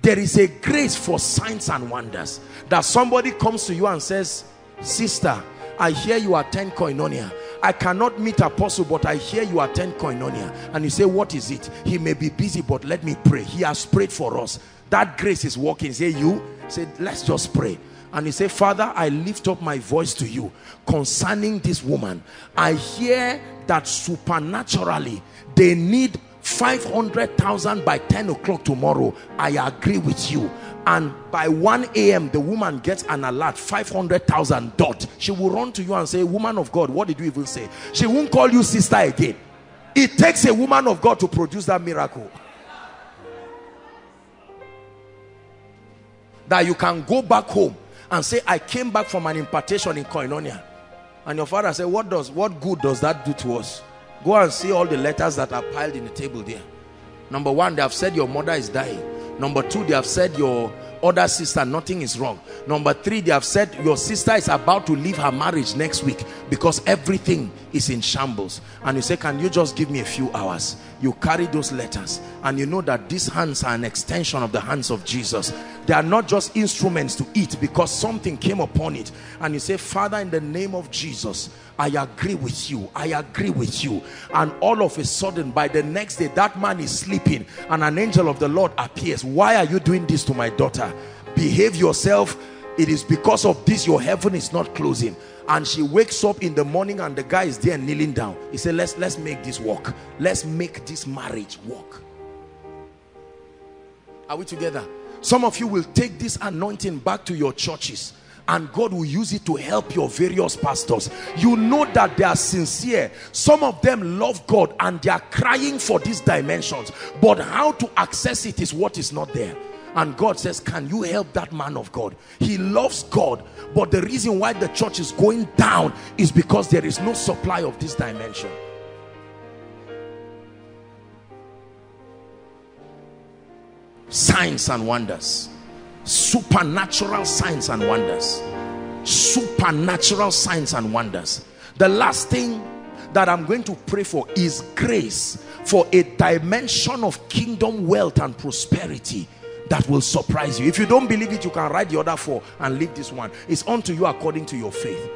There is a grace for signs and wonders that somebody comes to you and says sister i hear you attend koinonia. I cannot meet apostle but i hear you attend koinonia. And you say what is it? He may be busy but let me pray. He has prayed for us. That grace is working. Say you say let's just pray and he said father i lift up my voice to you concerning this woman. I hear that supernaturally they need 500,000 by 10 o'clock tomorrow. I agree with you. And by 1 a.m the woman gets an alert 500,000 dot. She will run to you and say woman of god what did you even say she won't call you sister again. It takes a woman of god to produce that miracle. That you can go back home and say, I came back from an impartation in Koinonia. And your father said, what does, what good does that do to us? Go and see all the letters that are piled in the table there. Number one, they have said your mother is dying. Number two, they have said your other sister nothing is wrong number three they have said your sister is about to leave her marriage next week because everything is in shambles. And you say can you just give me a few hours? You carry those letters and you know that these hands are an extension of the hands of Jesus. They are not just instruments to eat because something came upon it. And you say father in the name of Jesus I agree with you. I agree with you. And all of a sudden by the next day that man is sleeping and an angel of the Lord appears. Why are you doing this to my daughter? Behave yourself. It is because of this your heaven is not closing and she wakes up in the morning and the guy is there kneeling down he said let's let's make this work let's make this marriage work are we together some of you will take this anointing back to your churches and God will use it to help your various pastors. You know that they are sincere. Some of them love God and they are crying for these dimensions. But how to access it is what is not there. And God says, can you help that man of God? He loves God. But the reason why the church is going down is because there is no supply of this dimension. Signs and wonders supernatural signs and wonders supernatural signs and wonders the last thing that i'm going to pray for is grace for a dimension of kingdom wealth and prosperity that will surprise you. If you don't believe it you can write the other four and leave this one. It's unto you according to your faith.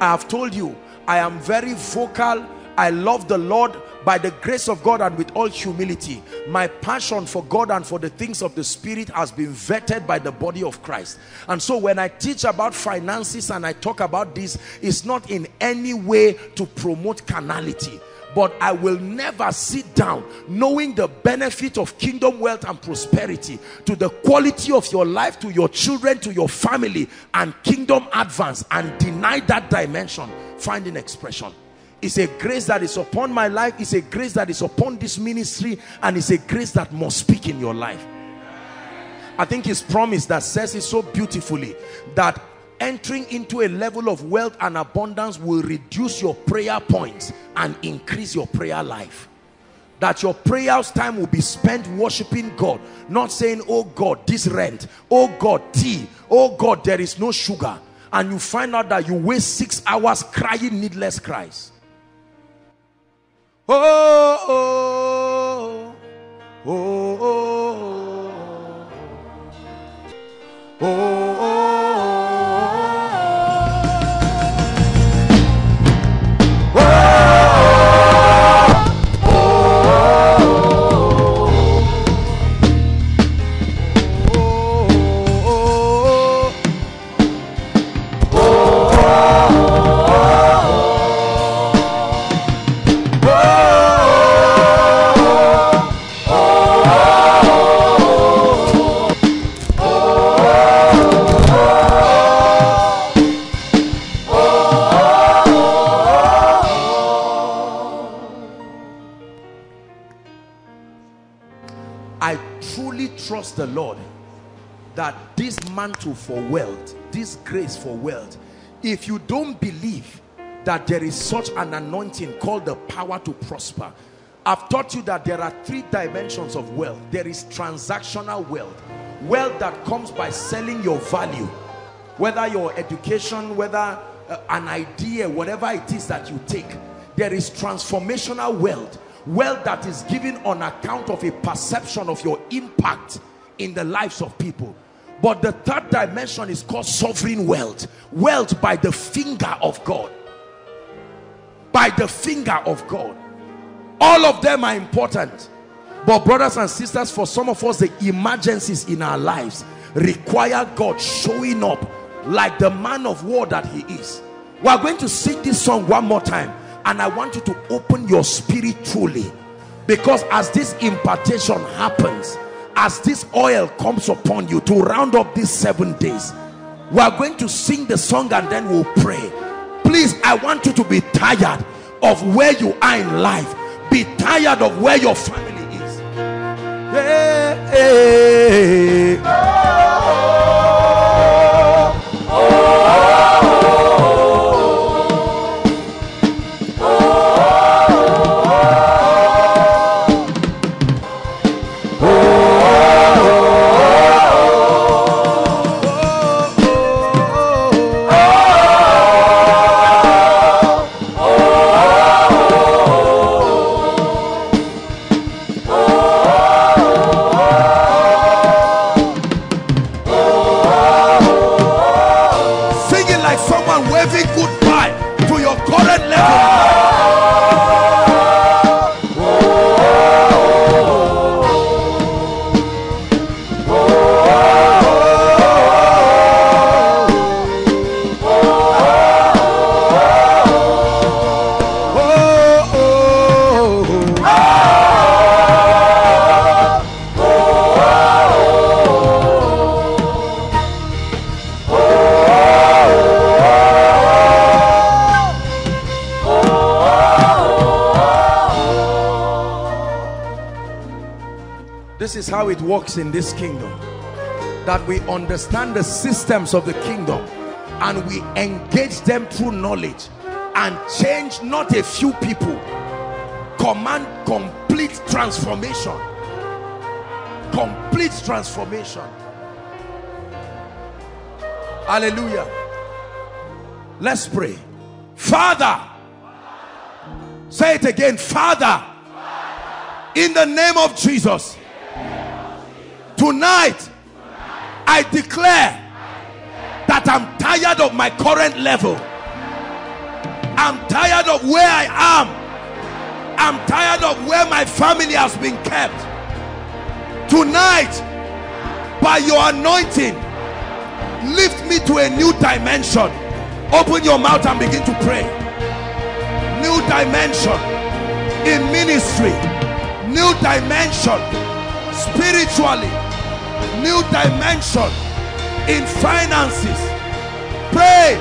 I have told you i am very vocal. I love the lord by the grace of God and with all humility. My passion for God and for the things of the spirit has been vetted by the body of Christ. And so when I teach about finances and I talk about this it's not in any way to promote carnality but I will never sit down knowing the benefit of kingdom wealth and prosperity to the quality of your life to your children to your family and kingdom advance and deny that dimension finding expression it's a grace that is upon my life. It's a grace that is upon this ministry. And it's a grace that must speak in your life. I think his promise that says it so beautifully that entering into a level of wealth and abundance will reduce your prayer points and increase your prayer life that your prayers time will be spent worshiping God not saying oh God this rent oh God tea oh God there is no sugar and you find out that you waste six hours crying needless cries oh, oh, oh, oh, oh, the mantle for wealth, this grace for wealth, if you don't believe that there is such an anointing called the power to prosper, I've taught you that there are three dimensions of wealth. There is transactional wealth, wealth that comes by selling your value, whether your education, whether uh, an idea, whatever it is that you take. There is transformational wealth, wealth that is given on account of a perception of your impact in the lives of people but the third dimension is called sovereign wealth. Wealth by the finger of God. By the finger of God. All of them are important. But brothers and sisters for some of us the emergencies in our lives require God showing up like the man of war that he is. We are going to sing this song one more time and I want you to open your spirit truly. Because as this impartation happens as this oil comes upon you to round up these seven days we are going to sing the song and then we'll pray. Please i want you to be tired of where you are in life. Be tired of where your family is. Hey, hey. Works in this kingdom that we understand the systems of the kingdom and we engage them through knowledge and change not a few people. Command complete transformation. Complete transformation. Hallelujah. Let's pray. Father say it again. Father in the name of jesus tonight i declare that i'm tired of my current level. I'm tired of where i am. I'm tired of where my family has been kept. Tonight by your anointing lift me to a new dimension. Open your mouth and begin to pray. New dimension in ministry. New dimension spiritually new dimension in finances pray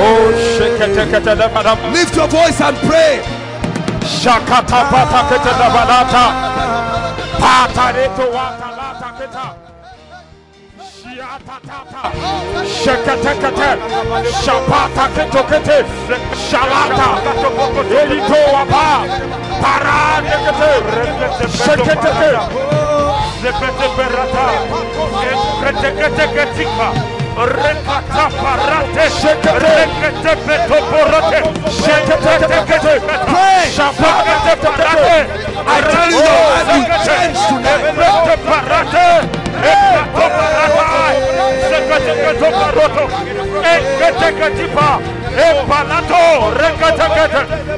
Oh, shekete le madam. lift your voice and pray Shakata pata kete le balata. Pata reto wata lata keta. Shiata tata. Shekete kete. Shapata keto kete. Shalata. Elito wapa. Parade kete. Shekete kete. Repete berata. Eh. Repete kete ketika. Rekata parate. Rekete beto porate. Shekete kete. Pray. Shapakete parate. I tell you will change tonight Rekete parate. Ekato parata. Sekete keto paroto. Ekete ketipa. Epalato. Rekete kete.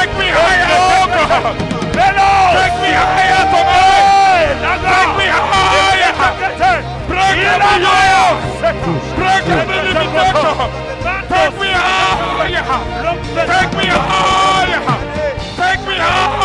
higher, oh God. Take me higher tonight. Take me higher. Break every yoke. Break every limitation. Take me higher. Take me higher. Take me higher.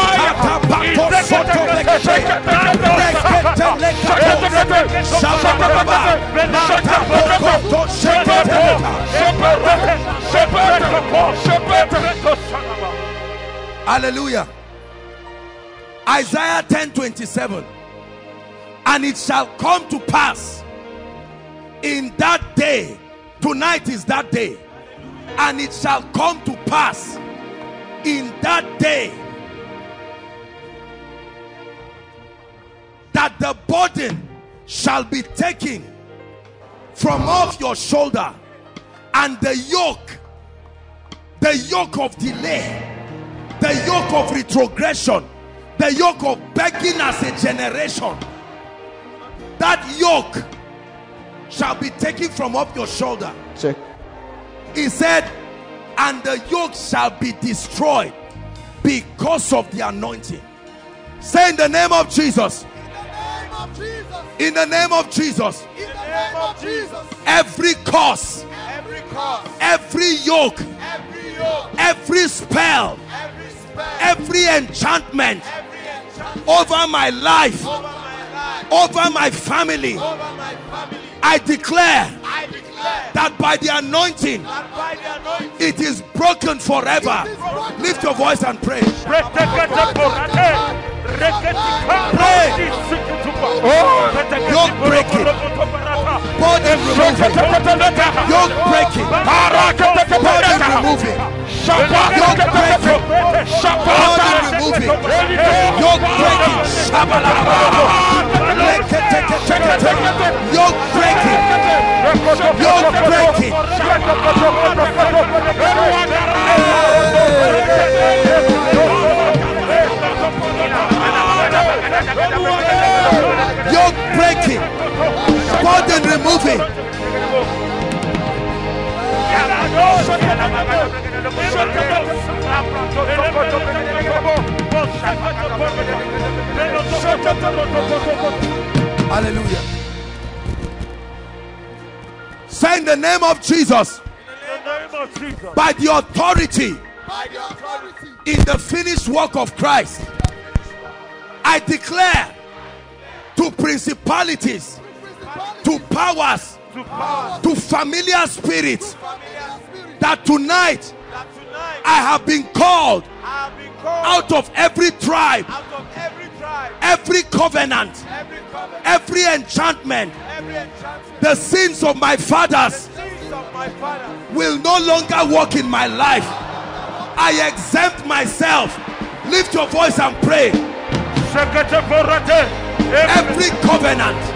Hallelujah. Isaiah 10 27. And it shall come to pass in that day, tonight is that day, and it shall come to pass in that day that the burden shall be taken from off your shoulder and the yoke the yoke of delay the yoke of retrogression. The yoke of begging as a generation. That yoke shall be taken from off your shoulder. Check. he said and the yoke shall be destroyed because of the anointing. Say in the name of jesus. In the name of jesus. In the name of Jesus, every curse. Every cause, every yoke. Every yoke, every spell. Every spell, every enchantment over my life over my family I declare that by the anointing it is broken forever. Lift your voice and pray. Yoke breaking. burden removing yoke breaking. Burden removing yoke breaking. Burden removing yoke breaking. Yoke breaking yoke breaking burden removing Hallelujah. Say in the name of Jesus, by the authority By the authority in the finished work of Christ, I declare to principalities, to powers, to familiar spirits that tonight I have been called out of every tribe, every covenant, every enchantment. The sins of my fathers sins of my father. will no longer walk in my life. I exempt myself. Lift your voice and pray. Every covenant,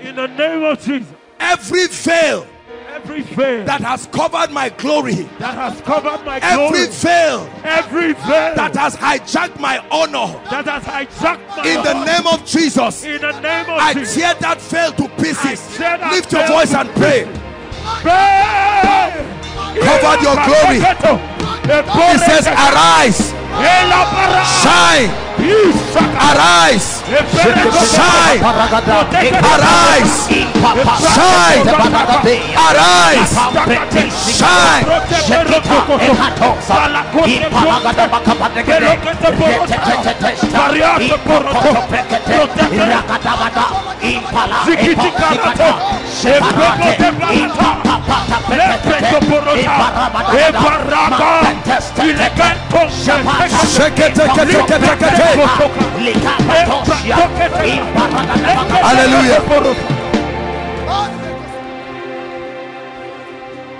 In the name of Jesus, Every veil every veil that has covered my glory, that has covered my glory, every veil every veil that has hijacked my honor, that has hijacked my in the heart, name of Jesus, in the name of I Jesus, tear that veil to pieces. I tear that Lift your voice and pray. Veil! Covered your glory. He says, Arise, shine, arise, shine, arise, shine, arise, shine. Hallelujah.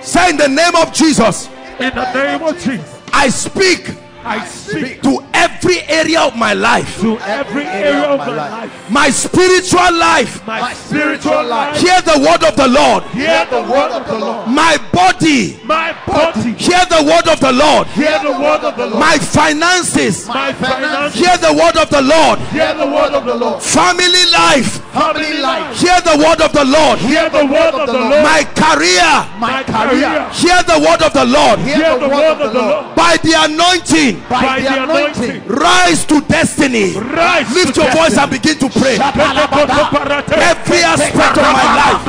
Say in the name of Jesus, In the name of Jesus, I speak I speak to every area of my life, to every area of my life, my spiritual life. my spiritual life. Hear the word of the Lord. Hear the word of the Lord. My body, My body, hear the word of the Lord. hear the word of the Lord. My finances, My finances, hear the word of the Lord. hear the word of the Lord. Family life, Family life, hear the word of the Lord. hear the word of the Lord. My career, My career, hear the word of the Lord. hear the word of the Lord. By the anointing, By the anointing, rise to destiny. rise. Lift to your voice and begin to pray. Every aspect of my life,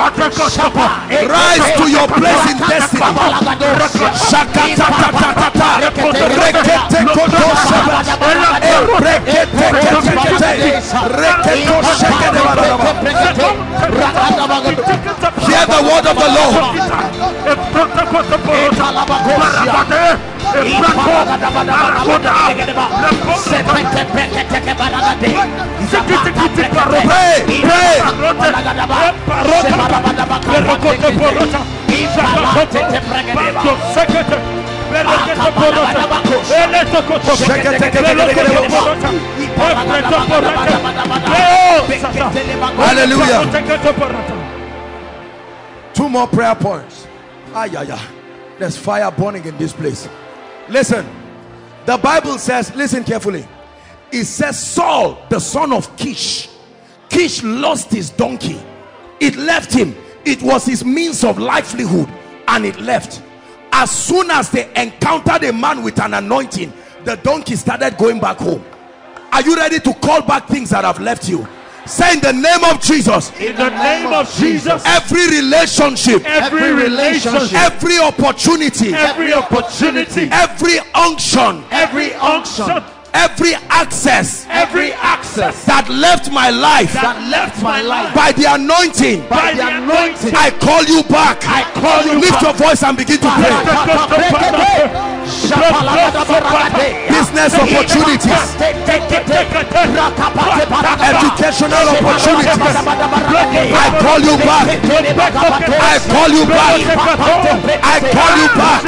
rise to your place in destiny. Hear the word of the Lord. Pray. Two more prayer points. Ah, yeah, yeah. There's fire burning in this place. Listen, the Bible says, listen carefully. It says, Saul, the son of Kish, Kish lost his donkey. It left him. It was his means of livelihood, and it left. As soon as they encountered a man with an anointing, the donkey started going back home. Are you ready to call back things that have left you? Say in the name of Jesus, In the name of Jesus, every relationship, every relationship, every opportunity, every opportunity, every unction, every unction, every access every access that left my life that left my life by the anointing by the anointing I call you back. I call you lift your voice and begin to pray. Business opportunities. Educational opportunities. I call you back. I call you back. I call you back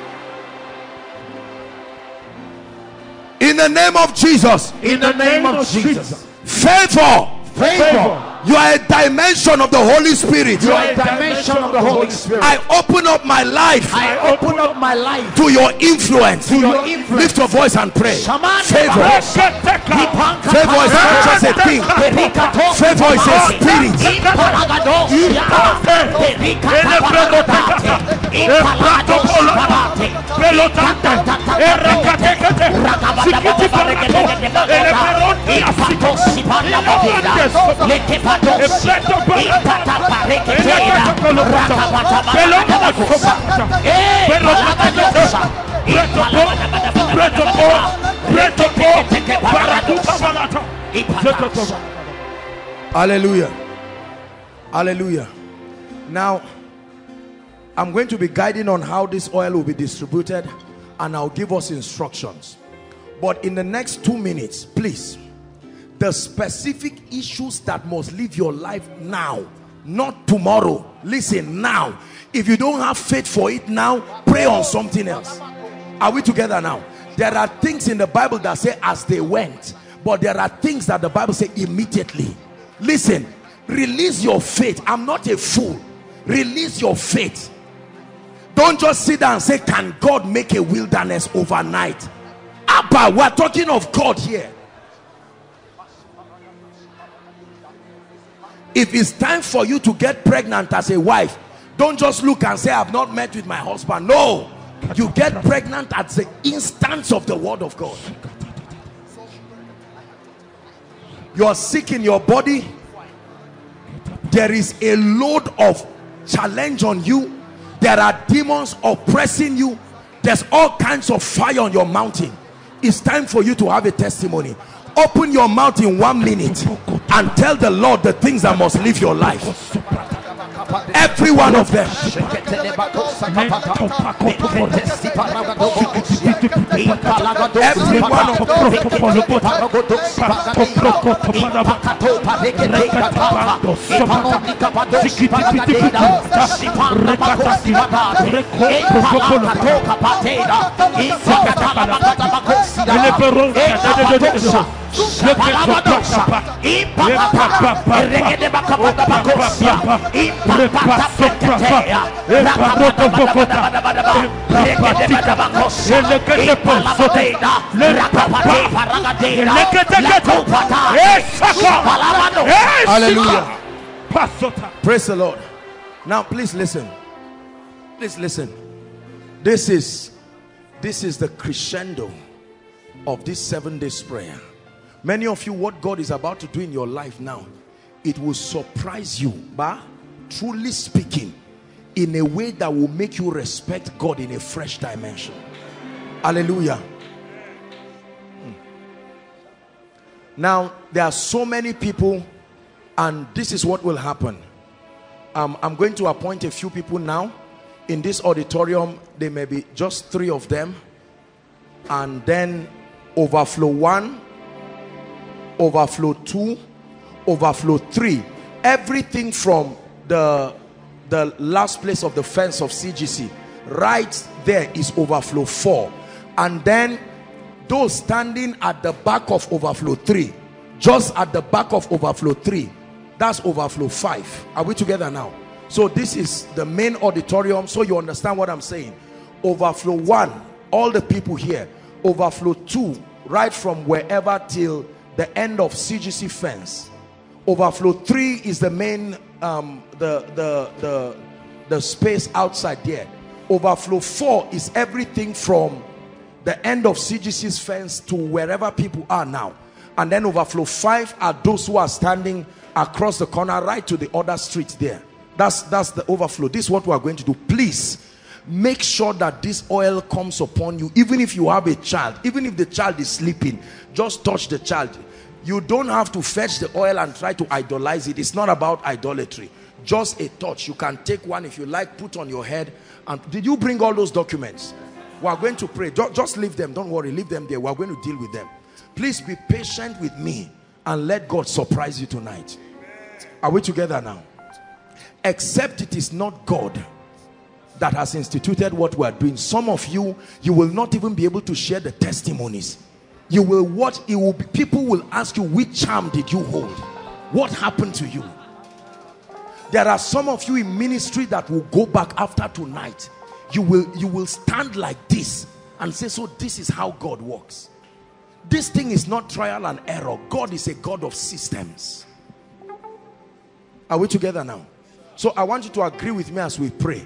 in the name of Jesus. In the name of Jesus. Favor. Favor you are a dimension of the Holy Spirit. You are a dimension of the Holy Spirit. I open up my life I open up my life to your influence. to your influence. Lift your voice and pray. Shaman favor favor is not just a thing favor is a spirit hallelujah. Hallelujah. Now i'm going to be guiding on how this oil will be distributed and i'll give us instructions. But in the next two minutes please the specific issues that must leave your life now not tomorrow. Listen now. If you don't have faith for it now pray on something else. Are we together now? There are things in the bible that say as they went but there are things that the bible say immediately. Listen release your faith. I'm not a fool. Release your faith. Don't just sit down and say can god make a wilderness overnight? Abba we're talking of god here if it's time for you to get pregnant as a wife don't just look and say i've not met with my husband. No. You get pregnant at the instance of the word of god. You are sick in your body. There is a load of challenge on you. There are demons oppressing you. There's all kinds of fire on your mountain. It's time for you to have a testimony open your mouth in one minute and tell the lord the things that must live your life. Every one of them. Every one of hallelujah praise the lord. Now please listen. Please listen. This is this is the crescendo of this seven days prayer many of you what god is about to do in your life now it will surprise you but truly speaking in a way that will make you respect god in a fresh dimension. Hallelujah. Hmm. now there are so many people and this is what will happen. Um, i'm going to appoint a few people now. In this auditorium there may be just three of them. And then overflow one overflow two overflow three. Everything from the the last place of the fence of cgc right there is overflow four. And then those standing at the back of overflow three just at the back of overflow three that's overflow five. Are we together now? So this is the main auditorium. So you understand what i'm saying. Overflow one all the people here. Overflow two right from wherever till the end of CGC fence. Overflow three is the main, um, the, the, the, the space outside there. Overflow four is everything from the end of CGC's fence to wherever people are now. And then overflow five are those who are standing across the corner right to the other street there. That's, that's the overflow. This is what we are going to do. Please make sure that this oil comes upon you. Even if you have a child, even if the child is sleeping, just touch the child. You don't have to fetch the oil and try to idolize it. It's not about idolatry. Just a touch. You can take one if you like, put on your head. And did you bring all those documents? We are going to pray. Just, leave them. Don't worry. Leave them there. We are going to deal with them. Please be patient with me and let God surprise you tonight. Are we together now? Except it is not God that has instituted what we are doing. Some of you, you will not even be able to share the testimonies. You will watch, it will be, people will ask you, which charm did you hold? What happened to you? There are some of you in ministry that will go back after tonight. You will, you will stand like this and say, so this is how God works. This thing is not trial and error. God is a God of systems. Are we together now? So I want you to agree with me as we pray.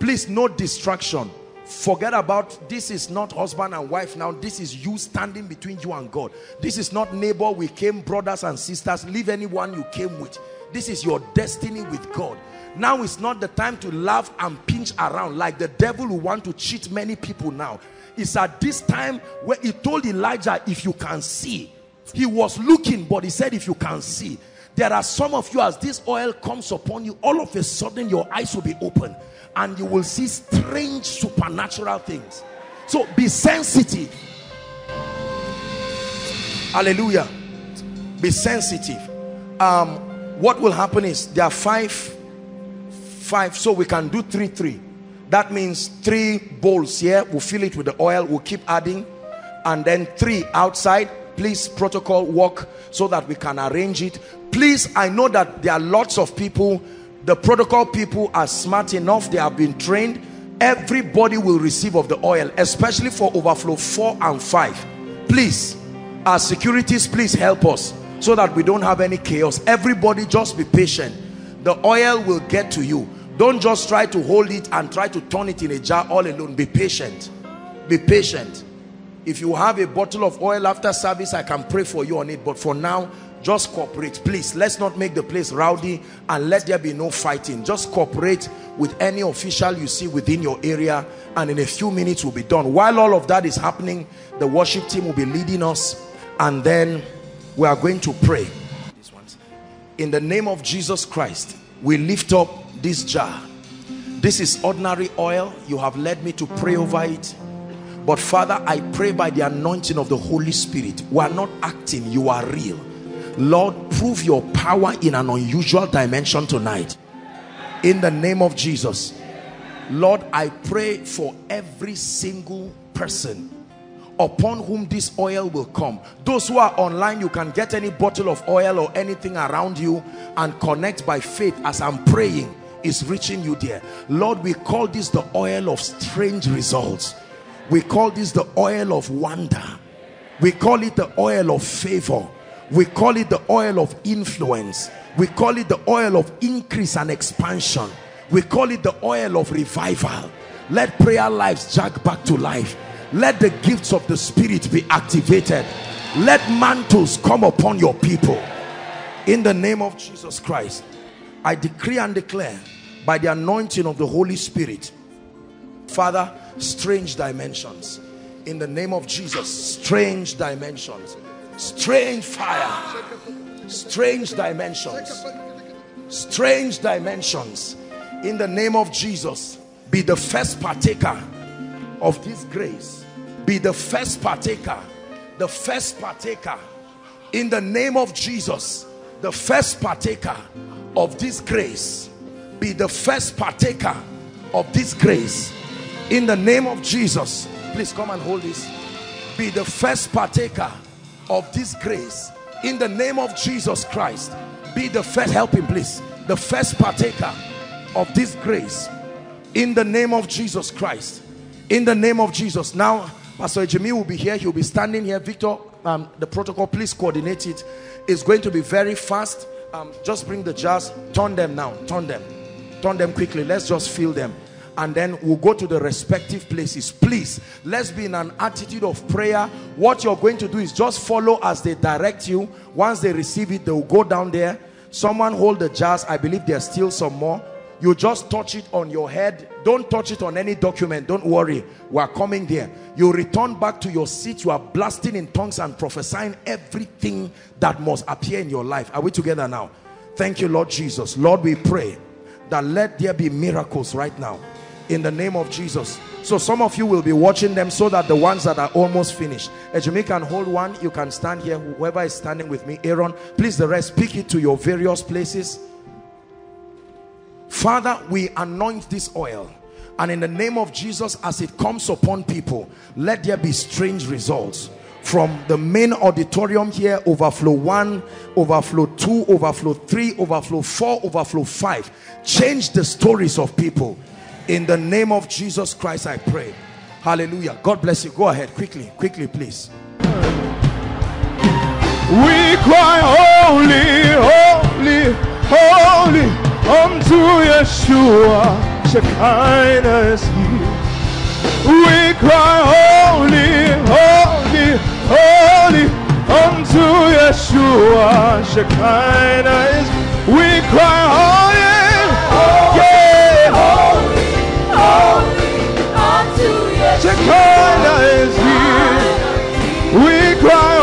Please, no distraction. Forget about this is not husband and wife now. This is you standing between you and God. This is not neighbor. We came brothers and sisters. Leave anyone you came with. This is your destiny with God. Now it's not the time to laugh and pinch around like the devil who want to cheat many people now. It's at this time where he told Elijah, if you can see. He was looking, but he said, if you can see. There are some of you, as this oil comes upon you, all of a sudden your eyes will be open and you will see strange supernatural things. So be sensitive. Hallelujah. Be sensitive. Um, what will happen is there are five, five, so we can do three, three. That means three bowls here. We'll fill it with the oil. We'll keep adding. And then three outside. Please protocol work so that we can arrange it. Please, I know that there are lots of people. The protocol people are smart enough. They have been trained. Everybody will receive of the oil, especially for overflow four and five. Please, our securities, please help us so that we don't have any chaos. Everybody just be patient. The oil will get to you. Don't just try to hold it and try to turn it in a jar all alone. Be patient. Be patient. If you have a bottle of oil after service, I can pray for you on it. But for now, just cooperate. Please, let's not make the place rowdy and let there be no fighting. Just cooperate with any official you see within your area and in a few minutes we'll be done. While all of that is happening, the worship team will be leading us and then we are going to pray. In the name of Jesus Christ, we lift up this jar this is ordinary oil you have led me to pray over it but father i pray by the anointing of the holy spirit we are not acting you are real. Lord prove your power in an unusual dimension tonight. In the name of jesus. Lord i pray for every single person upon whom this oil will come. Those who are online you can get any bottle of oil or anything around you and connect by faith as i'm praying. Is reaching you there. Lord we call this the oil of strange results we call this the oil of wonder. We call it the oil of favor. We call it the oil of influence. We call it the oil of increase and expansion. We call it the oil of revival. Let prayer lives jack back to life. Let the gifts of the spirit be activated. Let mantles come upon your people. In the name of jesus christ I decree and declare by the anointing of the Holy Spirit, Father, strange dimensions. In the name of Jesus, strange dimensions, strange fire, strange dimensions, strange dimensions. In the name of Jesus, be the first partaker of this grace. Be the first partaker, the first partaker. In the name of Jesus, the first partaker of this grace be the first partaker of this grace in the name of Jesus please come and hold this. Be the first partaker of this grace. In the name of Jesus Christ be the first help him please. The first partaker of this grace. In the name of Jesus Christ. In the name of Jesus. Now Pastor Jimmy will be here. He'll be standing here. Victor um, the protocol, please coordinate it. It's going to be very fast. Um, just bring the jars, turn them now, turn them, turn them quickly. Let's just fill them and then we'll go to the respective places. Please let's be in an attitude of prayer. What you're going to do is just follow as they direct you. Once they receive it they'll go down there. Someone hold the jars. I believe there's still some more. You just touch it on your head. Don't touch it on any document. Don't worry. We're coming there. You return back to your seat. You are blasting in tongues and prophesying everything that must appear in your life. Are we together now? Thank you lord jesus. Lord we pray that let there be miracles right now in the name of jesus. So some of you will be watching them so that the ones that are almost finished. Ejimi can hold one you can stand here. Whoever is standing with me Aaron please the rest pick it to your various places. Father, we anoint this oil. And in the name of Jesus as it comes upon people, let there be strange results. From the main auditorium here overflow one overflow two overflow three overflow four overflow five. Change the stories of people in the name of Jesus Christ I pray hallelujah God bless you go ahead quickly quickly please We cry, Holy, holy, holy, unto Yeshua, Shekinah is here. We cry, Holy, holy, holy, unto Yeshua, Shekinah is. We cry, Holy, yeah, is here. We cry,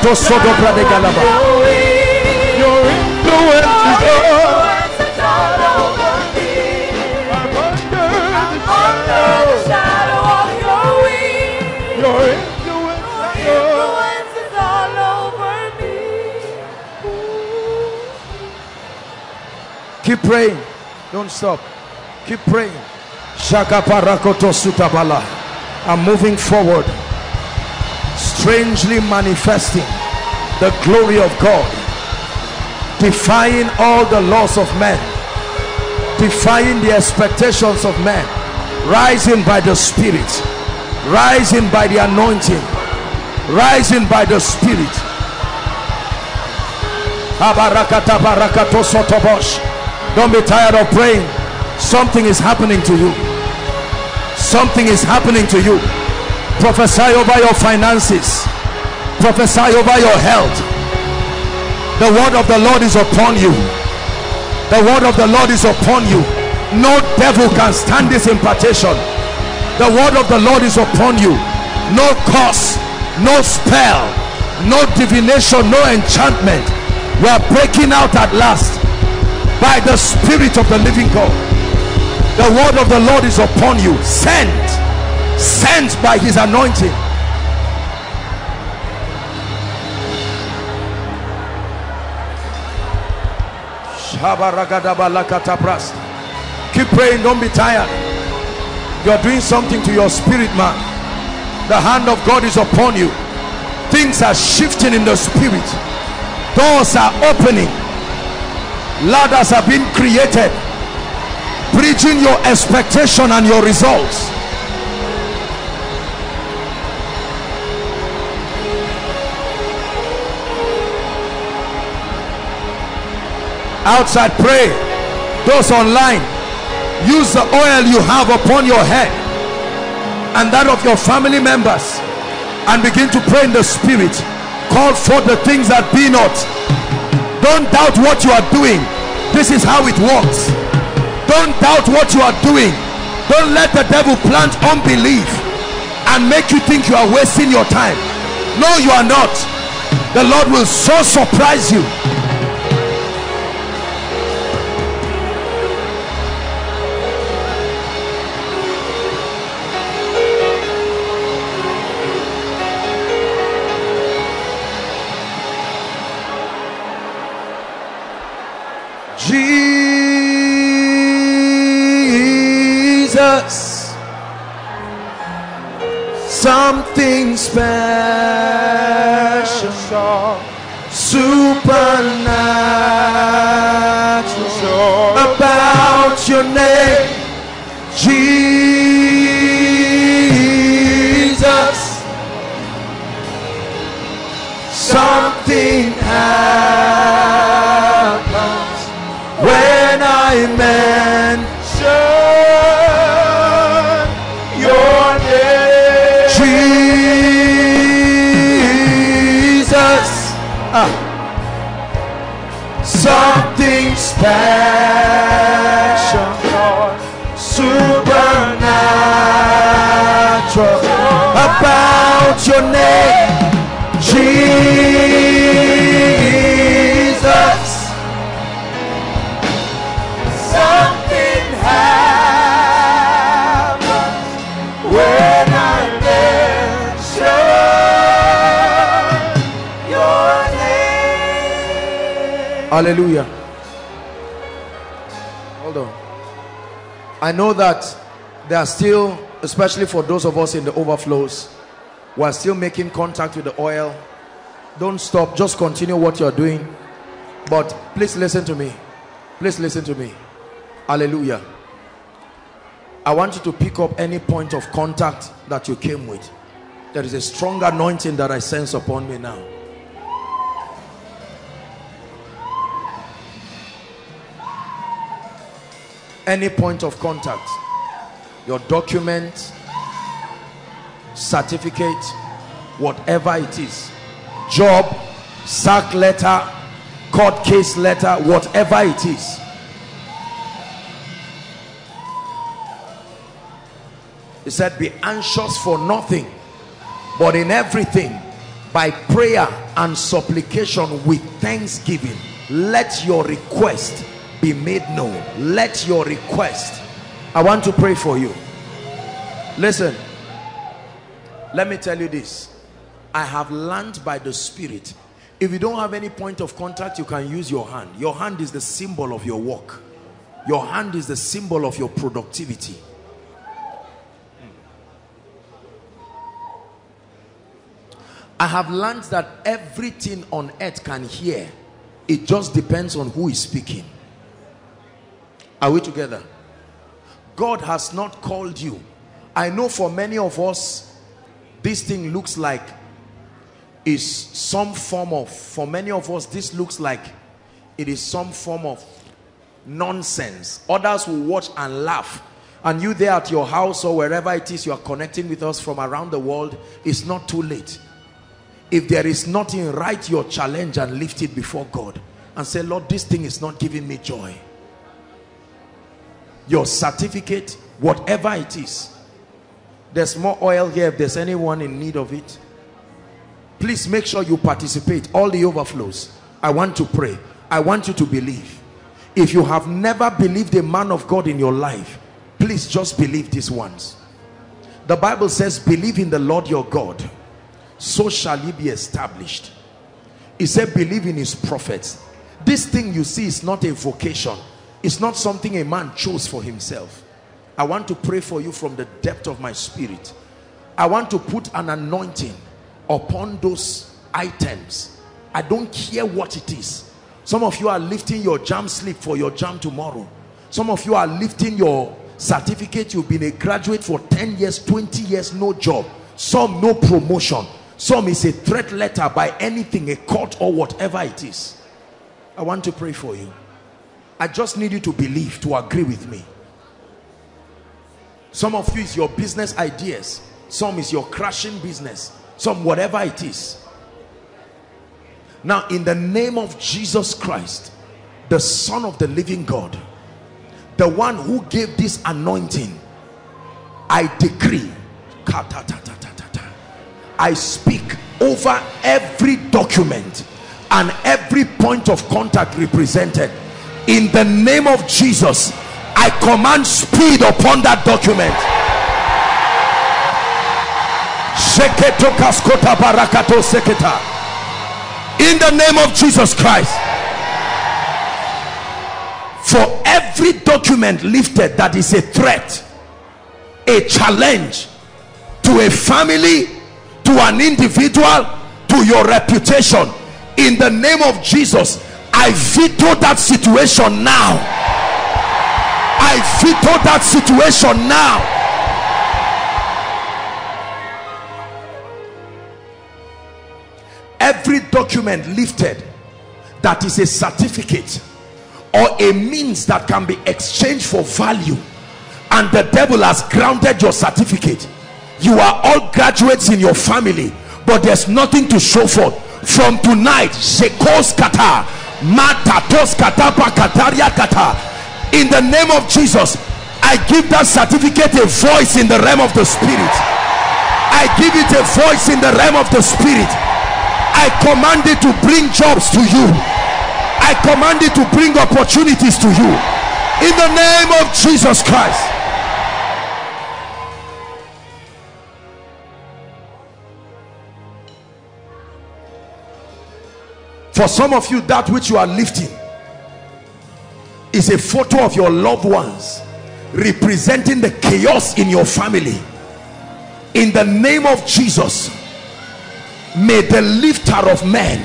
barakato sodo brade galaba. Your influence is all over me. I'm under the shadow. Your influence is all Keep praying. Don't stop. Keep praying. Shaka parakoto sutabala. I'm moving forward. Strangely manifesting the glory of God. Defying all the laws of men. Defying the expectations of men. Rising by the Spirit. Rising by the anointing. Rising by the Spirit. Don't be tired of praying. Something is happening to you. Something is happening to you. Prophesy over your finances. Prophesy over your health. The word of the Lord is upon you. The word of the Lord is upon you. No devil can stand this impartation. The word of the Lord is upon you. No curse, no spell, no divination, no enchantment. We are breaking out at last by the spirit of the living God. The word of the Lord is upon you. Sent, sent by his anointing. Keep praying, don't be tired. You're doing something to your spirit, man. The hand of God is upon you. Things are shifting in the spirit. Doors are opening. Ladders have been created. Preaching your expectation and your results. Outside pray. Those online use the oil you have upon your head and that of your family members and begin to pray in the spirit. Call for the things that be not. Don't doubt what you are doing. This is how it works. Don't doubt what you are doing. Don't let the devil plant unbelief and make you think you are wasting your time. No you are not. The lord will so surprise you I Something special, supernatural about your name, Jesus. Hallelujah. Hold on. I know that there are still, especially for those of us in the overflows, we are still making contact with the oil. Don't stop, just continue what you're doing. But please listen to me. Please listen to me. Hallelujah. I want you to pick up any point of contact that you came with. There is a strong anointing that I sense upon me now. Any point of contact, your document, certificate, whatever it is, job, sack letter, court case letter, whatever it is. He said, Be anxious for nothing, but in everything, by prayer and supplication with thanksgiving, let your request be made known. Let your request. I want to pray for you. Listen, let me tell you this. I have learned by the Spirit. If you don't have any point of contact, you can use your hand. Your hand is the symbol of your work. Your hand is the symbol of your productivity. I have learned that everything on earth can hear. It just depends on who is speaking. Are we together? God has not called you. I know for many of us, this thing looks like is some form of, for many of us, this looks like it is some form of nonsense. Others will watch and laugh. And you there at your house or wherever it is you are connecting with us from around the world, it's not too late. If there is nothing, write your challenge and lift it before God. And say, Lord, this thing is not giving me joy. Your certificate, whatever it is. There's more oil here if there's anyone in need of it. Please make sure you participate. All the overflows. I want to pray. I want you to believe. If you have never believed a man of God in your life, please just believe this once. The Bible says, believe in the Lord your God so shall he be established he said believe in his prophets this thing you see is not a vocation it's not something a man chose for himself. I want to pray for you from the depth of my spirit. I want to put an anointing upon those items. I don't care what it is. Some of you are lifting your JAMB slip for your JAMB tomorrow. Some of you are lifting your certificate. You've been a graduate for 10 years 20 years no job. Some no promotion. Some is a threat letter by anything, a court or whatever it is. I want to pray for you. I just need you to believe, to agree with me. Some of you is your business ideas. Some is your crashing business. Some whatever it is. Now in the name of Jesus Christ, the son of the living God, the one who gave this anointing, I decree, I speak over every document and every point of contact represented in the name of Jesus I command speed upon that document. In the name of Jesus Christ. For every document lifted that is a threat a challenge to a family to an individual to your reputation in the name of Jesus I veto that situation now. I veto that situation now. Every document lifted that is a certificate or a means that can be exchanged for value and the devil has grounded your certificate. You are all graduates in your family but there's nothing to show for from tonight shekos kata in the name of jesus i give that certificate a voice in the realm of the spirit. I give it a voice in the realm of the spirit. I command it to bring jobs to you. I command it to bring opportunities to you. In the name of jesus christ for some of you that which you are lifting is a photo of your loved ones representing the chaos in your family. In the name of jesus may the lifter of men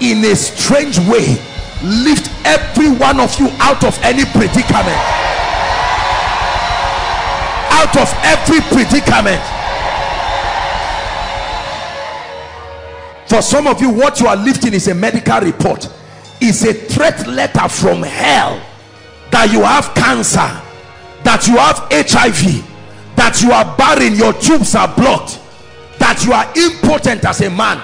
in a strange way lift every one of you out of any predicament. Out of every predicament for some of you what you are lifting is a medical report. Is a threat letter from hell that you have cancer that you have hiv that you are barren your tubes are blocked that you are impotent as a man.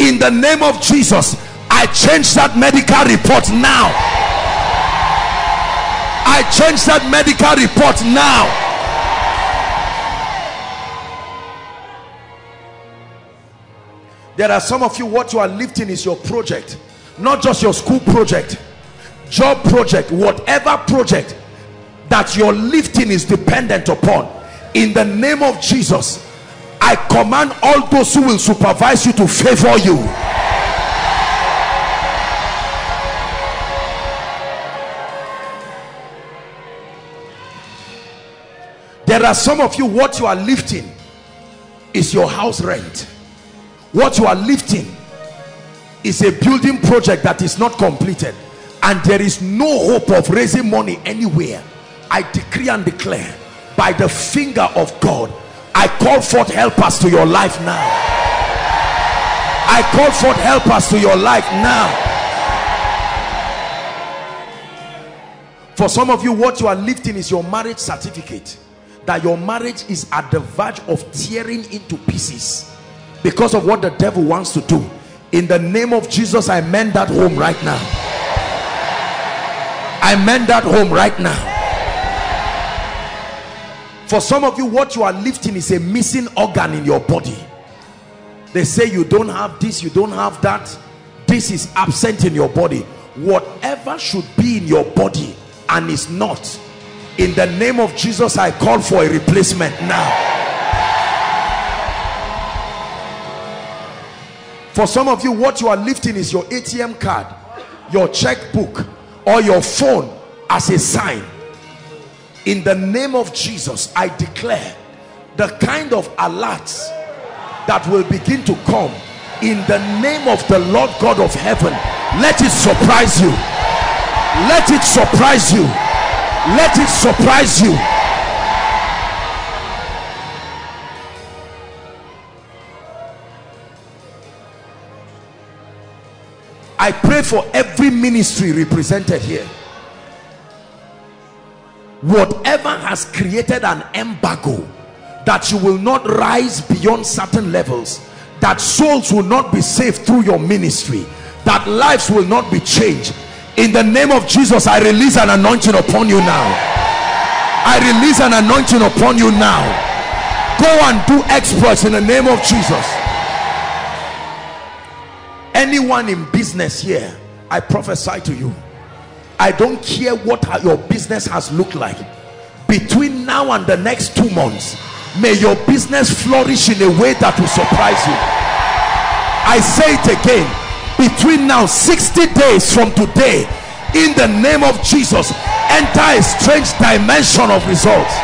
In the name of jesus i change that medical report now. I change that medical report now there are some of you what you are lifting is your project not just your school project job project whatever project that your lifting is dependent upon. In the name of jesus i command all those who will supervise you to favor you. There are some of you what you are lifting is your house rent what you are lifting is a building project that is not completed. And there is no hope of raising money anywhere. I decree and declare by the finger of god i call forth helpers to your life now. I call forth helpers to your life now. For some of you what you are lifting is your marriage certificate. That your marriage is at the verge of tearing into pieces because of what the devil wants to do. In the name of jesus i mend that home right now. I mend that home right now. For some of you what you are lifting is a missing organ in your body. They say you don't have this you don't have that. This is absent in your body. Whatever should be in your body and is not in the name of jesus i call for a replacement now for some of you what you are lifting is your atm card your checkbook or your phone as a sign. In the name of jesus i declare the kind of alerts that will begin to come in the name of the lord god of heaven. Let it surprise you. Let it surprise you. Let it surprise you I pray for every ministry represented here. Whatever has created an embargo that you will not rise beyond certain levels that souls will not be saved through your ministry that lives will not be changed. In the name of Jesus I release an anointing upon you now. I release an anointing upon you now. Go and do exploits in the name of Jesus anyone in business here i prophesy to you. I don't care what your business has looked like. Between now and the next two months may your business flourish in a way that will surprise you. I say it again. Between now 60 days from today in the name of jesus enter a strange dimension of results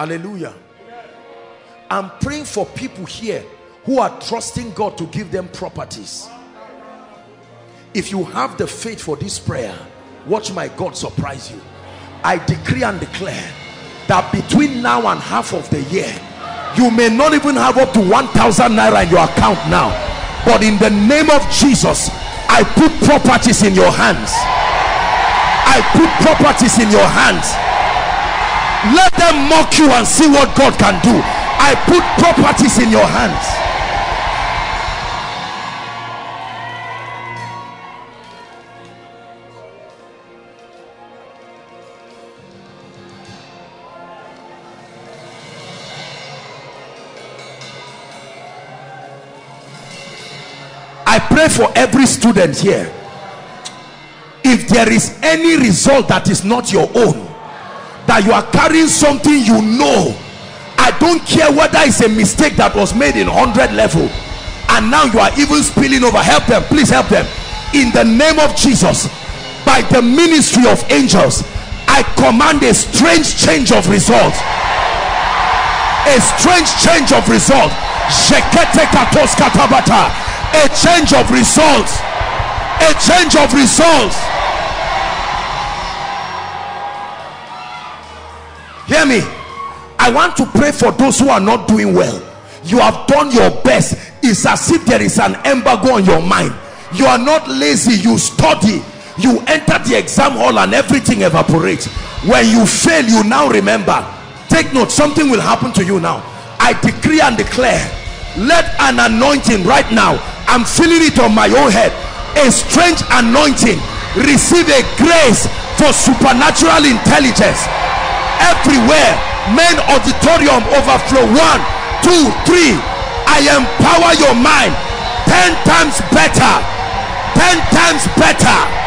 hallelujah. I'm praying for people here who are trusting god to give them properties. If you have the faith for this prayer watch my god surprise you. I decree and declare that between now and half of the year you may not even have up to 1000 naira in your account now. But in the name of jesus i put properties in your hands. I put properties in your hands let them mock you and see what god can do. I put properties in your hands. I pray for every student here. If there is any result that is not your own that you are carrying something you know. I don't care whether it's a mistake that was made in 100 level and now you are even spilling over. Help them please help them. In the name of Jesus by the ministry of angels I command a strange change of result. A strange change of result. A change of results. A change of results hear me. I want to pray for those who are not doing well. You have done your best. It's as if there is an embargo on your mind. You are not lazy. You study. You enter the exam hall and everything evaporates. When you fail you now remember. Take note. Something will happen to you now. I decree and declare. Let an anointing right now. I'm feeling it on my own head. A strange anointing. Receive a grace for supernatural intelligence everywhere main auditorium overflow one two three i empower your mind 10 times better 10 times better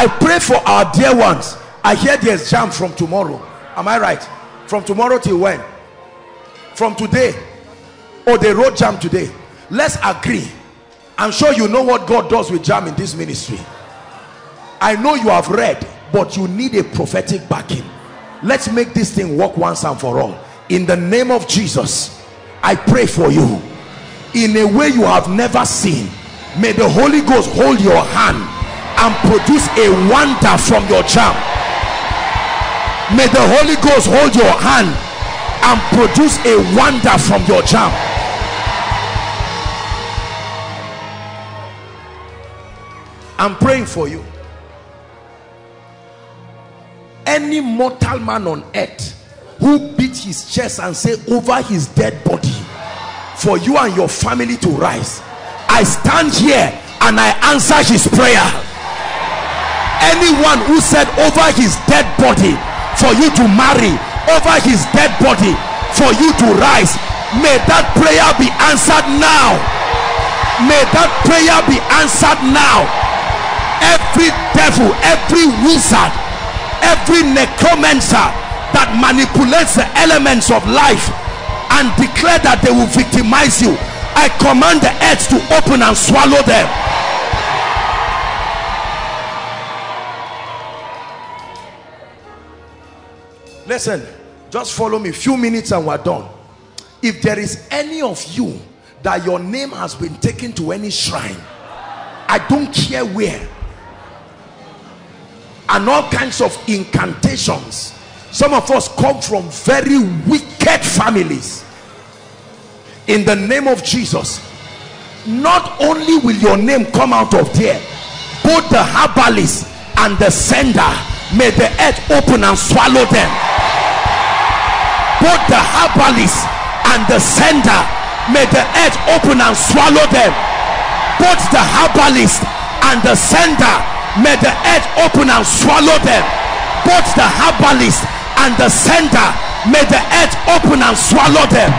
I pray for our dear ones. I hear there's JAMB from tomorrow. Am I right? From tomorrow till when? From today. Oh, they wrote JAMB today. Let's agree. I'm sure you know what God does with JAMB in this ministry. I know you have read, but you need a prophetic backing. Let's make this thing work once and for all. In the name of Jesus, I pray for you. In a way you have never seen, may the Holy Ghost hold your hand and produce a wonder from your JAMB. May the Holy Ghost hold your hand and produce a wonder from your JAMB. I'm praying for you. Any mortal man on earth who beat his chest and say over his dead body for you and your family to rise. I stand here and I answer his prayer. Anyone who said over his dead body for you to marry, over his dead body for you to rise, may that prayer be answered now. May that prayer be answered now every devil every wizard every necromancer that manipulates the elements of life and declare that they will victimize you i command the earth to open and swallow them. Listen just follow me. Few minutes and we're done. If there is any of you that your name has been taken to any shrine i don't care where and all kinds of incantations. Some of us come from very wicked families. In the name of jesus not only will your name come out of there both the herbalist and the sender may the earth open and swallow them. Both the herbalist and the sender may the earth open and swallow them. Both the herbalist and the sender may the earth open and swallow them both the herbalist and the sender. May the earth open and swallow them.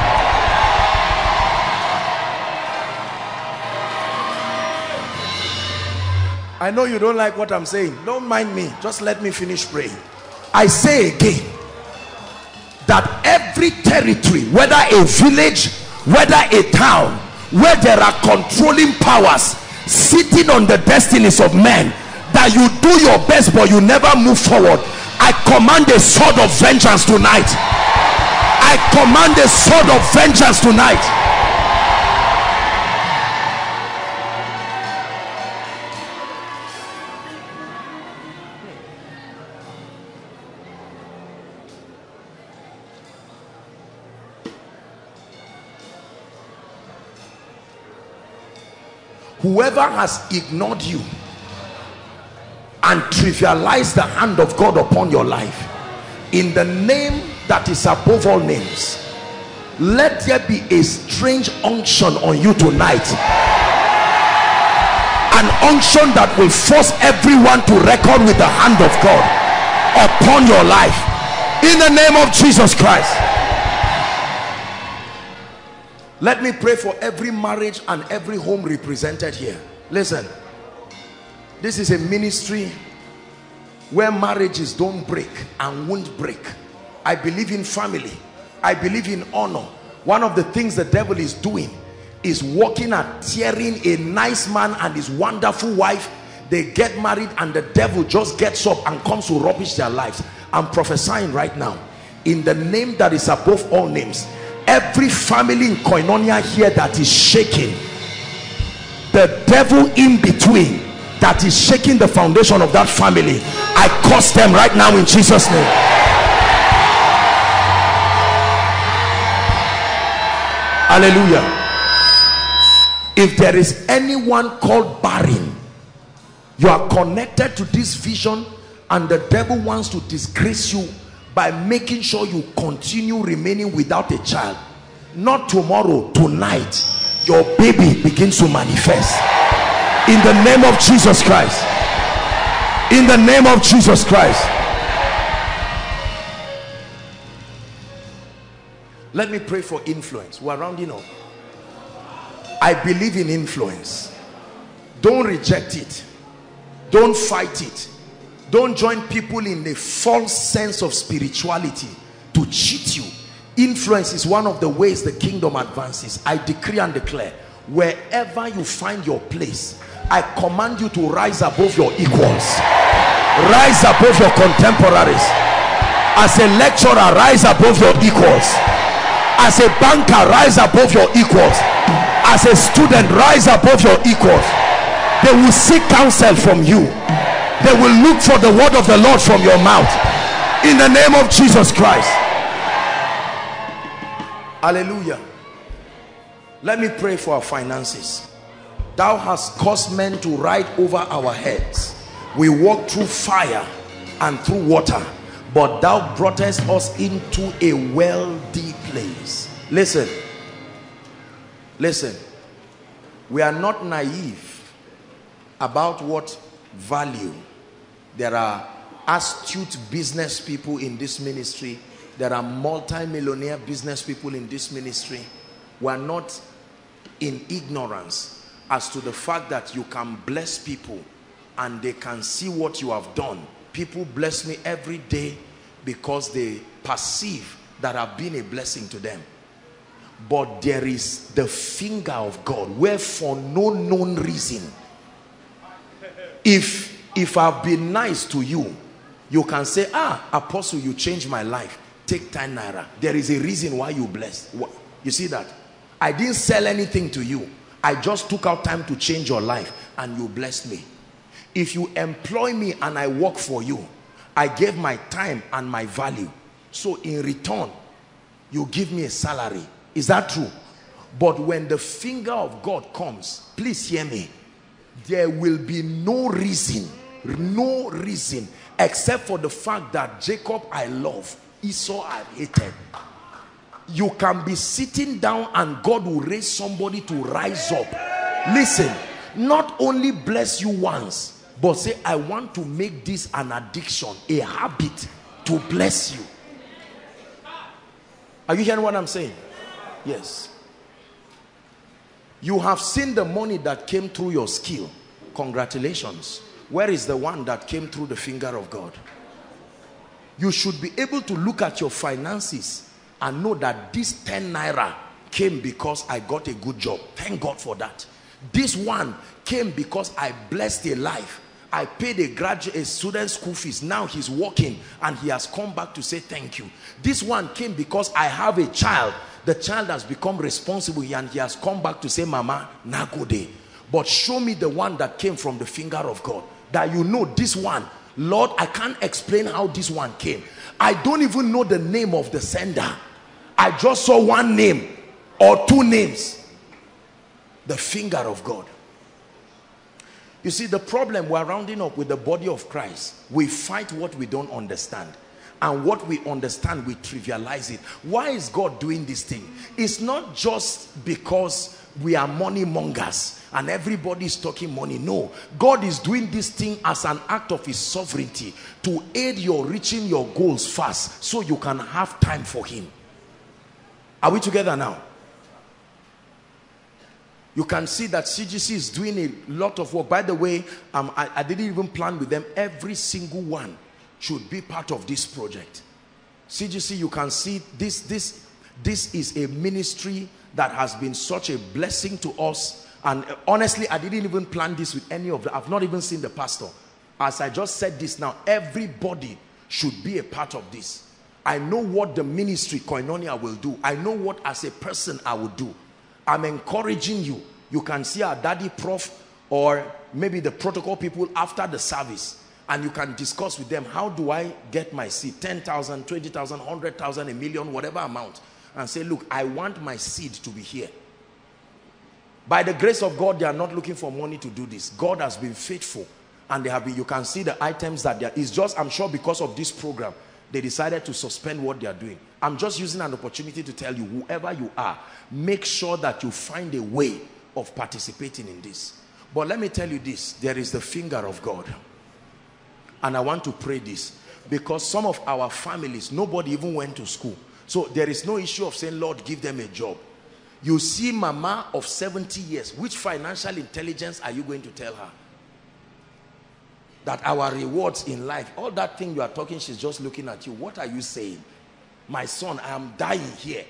I know you don't like what I'm saying. Don't mind me. Just let me finish praying. I say again that every territory whether a village whether a town where there are controlling powers sitting on the destinies of men that you do your best but you never move forward. I command a sword of vengeance tonight. I command a sword of vengeance tonight. Whoever has ignored you and trivialize the hand of God upon your life. In the name that is above all names let there be a strange unction on you tonight. An unction that will force everyone to record with the hand of God upon your life. In the name of Jesus Christ. Let me pray for every marriage and every home represented here. Listen this is a ministry where marriages don't break and won't break. I believe in family. I believe in honor. One of the things the devil is doing is working at tearing a nice man and his wonderful wife. They get married and the devil just gets up and comes to rubbish their lives. I'm prophesying right now. In the name that is above all names every family in koinonia here that is shaking the devil in between that is shaking the foundation of that family. I curse them right now in jesus name. Hallelujah. If there is anyone called barren you are connected to this vision and the devil wants to disgrace you by making sure you continue remaining without a child. Not tomorrow tonight your baby begins to manifest in the name of jesus christ. In the name of jesus christ. Let me pray for influence. We're rounding up. I believe in influence. Don't reject it. Don't fight it. Don't join people in a false sense of spirituality to cheat you. Influence is one of the ways the kingdom advances. I decree and declare wherever you find your place i command you to rise above your equals. Rise above your contemporaries. As a lecturer rise above your equals. As a banker rise above your equals. As a student rise above your equals. They will seek counsel from you. They will look for the word of the lord from your mouth. In the name of jesus christ. Hallelujah. Let me pray for our finances thou hast caused men to ride over our heads. We walk through fire and through water but thou broughtest us into a wealthy place. Listen. Listen. We are not naive about what value. There are astute business people in this ministry. There are multi-millionaire business people in this ministry. We are not in ignorance as to the fact that you can bless people and they can see what you have done people bless me every day because they perceive that I've been a blessing to them. But there is the finger of God where for no known reason if if I've been nice to you you can say ah apostle you changed my life. Take 10 naira. There is a reason why you blessed you see that? I didn't sell anything to you I just took out time to change your life and you blessed me. If you employ me and I work for you I gave my time and my value. So in return you give me a salary. Is that true? But when the finger of God comes please hear me. There will be no reason no reason except for the fact that Jacob I love Esau I hated you can be sitting down and God will raise somebody to rise up. Listen not only bless you once but say I want to make this an addiction a habit to bless you. Are you hearing what I'm saying? Yes. You have seen the money that came through your skill. Congratulations. Where is the one that came through the finger of God? You should be able to look at your finances and know that this 10 naira came because I got a good job. Thank God for that. This one came because I blessed a life. I paid a graduate a student school fees. Now he's working and he has come back to say thank you. This one came because I have a child. The child has become responsible and he has come back to say mama nagode but show me the one that came from the finger of God. That you know this one. Lord I can't explain how this one came. I don't even know the name of the sender I just saw one name or two names the finger of God You see, the problem we're rounding up with the body of Christ, we fight what we don't understand. And what we understand, we trivialize it. Why is God doing this thing? It's not just because we are money mongers and everybody is talking money. No, God is doing this thing as an act of his sovereignty to aid your reaching your goals fast so you can have time for him. Are we together now? You can see that CGC is doing a lot of work. By the way, um, I, I didn't even plan with them. Every single one should be part of this project. CGC, you can see this, this, this is a ministry that has been such a blessing to us. And honestly, I didn't even plan this with any of them. I've not even seen the pastor. As I just said this now, everybody should be a part of this. I know what the ministry Koinonia will do. I know what as a person I will do. I'm encouraging you. You can see our daddy prof or maybe the protocol people after the service and you can discuss with them how do I get my seed 10,000 20,000 100,000 a million whatever amount and say look I want my seed to be here by the grace of God they are not looking for money to do this God has been faithful and they have been you can see the items that there is just I'm sure because of this program they decided to suspend what they are doing. I'm just using an opportunity to tell you whoever you are make sure that you find a way of participating in this. But let me tell you this there is the finger of God. And I want to pray this because some of our families nobody even went to school. So there is no issue of saying Lord give them a job. You see mama of 70 years which financial intelligence are you going to tell her that our rewards in life all that thing you are talking she's just looking at you. What are you saying? My son I am dying here.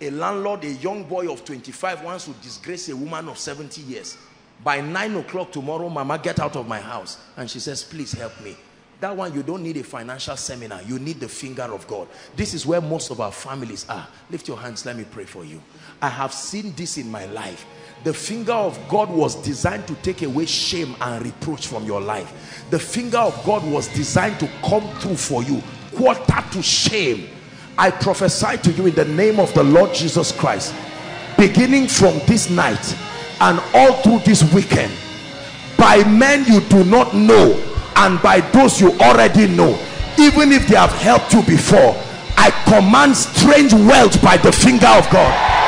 A landlord a young boy of 25 wants to disgrace a woman of 70 years. By nine o'clock tomorrow mama get out of my house. And she says please help me. That one you don't need a financial seminar. You need the finger of God. This is where most of our families are. Lift your hands. Let me pray for you. I have seen this in my life the finger of God was designed to take away shame and reproach from your life. The finger of God was designed to come through for you. Quarter to shame. I prophesy to you in the name of the Lord Jesus Christ. Beginning from this night and all through this weekend by men you do not know and by those you already know even if they have helped you before I command strange wealth by the finger of God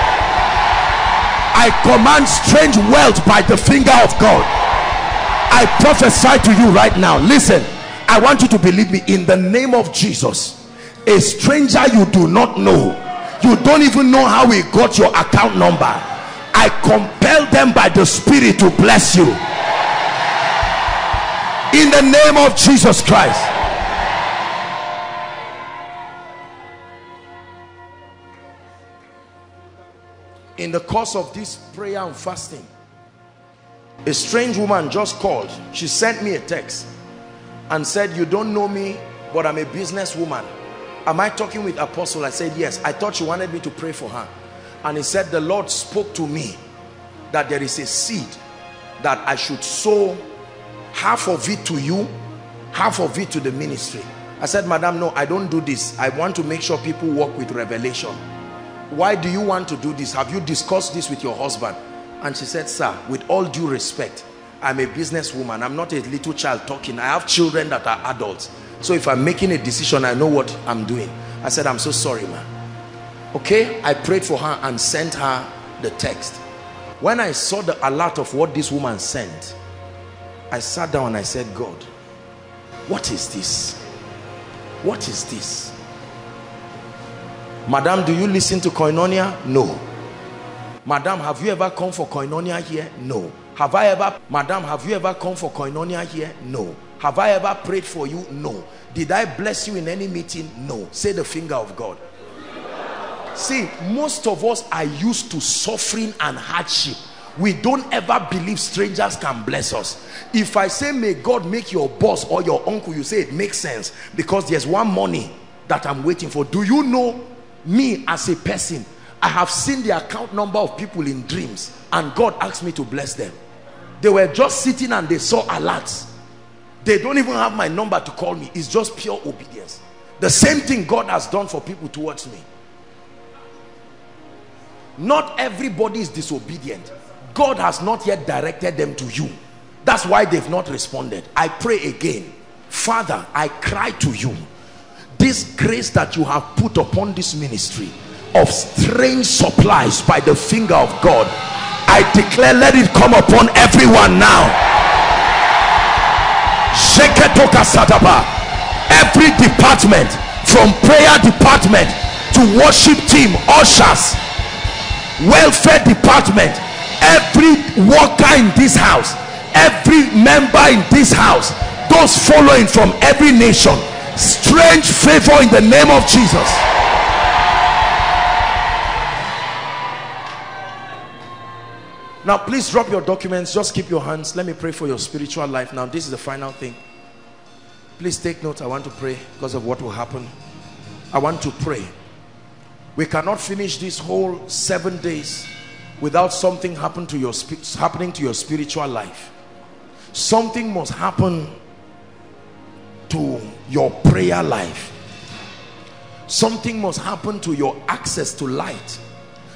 I command strange wealth by the finger of God. I prophesy to you right now. Listen. I want you to believe me. In the name of Jesus a stranger you do not know. You don't even know how he got your account number. I compel them by the spirit to bless you. In the name of Jesus Christ in the course of this prayer and fasting a strange woman just called. She sent me a text and said you don't know me but I'm a businesswoman. Am I talking with apostle? I said yes. I thought she wanted me to pray for her. And he said the Lord spoke to me that there is a seed that I should sow half of it to you half of it to the ministry. I said madam no I don't do this. I want to make sure people work with revelation why do you want to do this? Have you discussed this with your husband? And she said sir with all due respect I'm a businesswoman. I'm not a little child talking. I have children that are adults. So if I'm making a decision I know what I'm doing. I said I'm so sorry man okay I prayed for her and sent her the text. When I saw the alert of what this woman sent I sat down and I said God what is this? What is this madam do you listen to koinonia? No. Madam have you ever come for koinonia here? No. Have i ever madam have you ever come for koinonia here? No. Have i ever prayed for you? No. Did i bless you in any meeting? No. Say the finger of god. See most of us are used to suffering and hardship. We don't ever believe strangers can bless us. If i say may god make your boss or your uncle you say it makes sense because there's one money that i'm waiting for. Do you know me as a person i have seen the account number of people in dreams and god asked me to bless them. They were just sitting and they saw alerts. They don't even have my number to call me. It's just pure obedience. The same thing god has done for people towards me. Not everybody is disobedient. God has not yet directed them to you. That's why they've not responded. I pray again. Father i cry to you this grace that you have put upon this ministry of strange supplies by the finger of god i declare let it come upon everyone now. Every department from prayer department to worship team ushers welfare department every worker in this house every member in this house those following from every nation strange favor in the name of jesus. Now please drop your documents. Just keep your hands. Let me pray for your spiritual life. Now this is the final thing. Please take note. I want to pray because of what will happen. I want to pray. We cannot finish this whole seven days without something happen to your happening to your spiritual life. Something must happen to your prayer life. Something must happen to your access to light.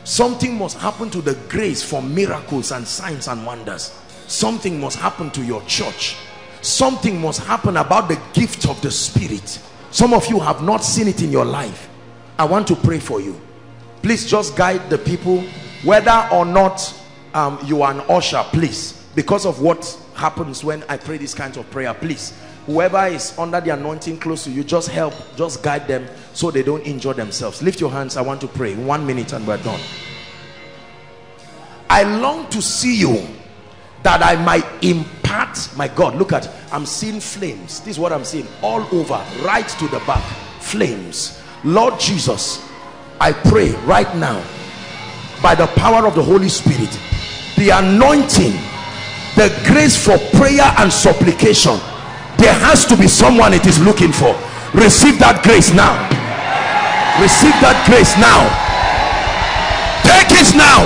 Something must happen to the grace for miracles and signs and wonders. Something must happen to your church. Something must happen about the gift of the spirit. Some of you have not seen it in your life. I want to pray for you. Please just guide the people whether or not um, you are an usher please. Because of what happens when i pray these kinds of prayer please whoever is under the anointing close to you just help just guide them so they don't injure themselves. Lift your hands. I want to pray. One minute and we're done. I long to see you that i might impart my god. Look at i'm seeing flames. This is what i'm seeing. All over right to the back flames. Lord jesus i pray right now by the power of the holy spirit the anointing the grace for prayer and supplication there has to be someone it is looking for. Receive that grace now. Receive that grace now. Take it now.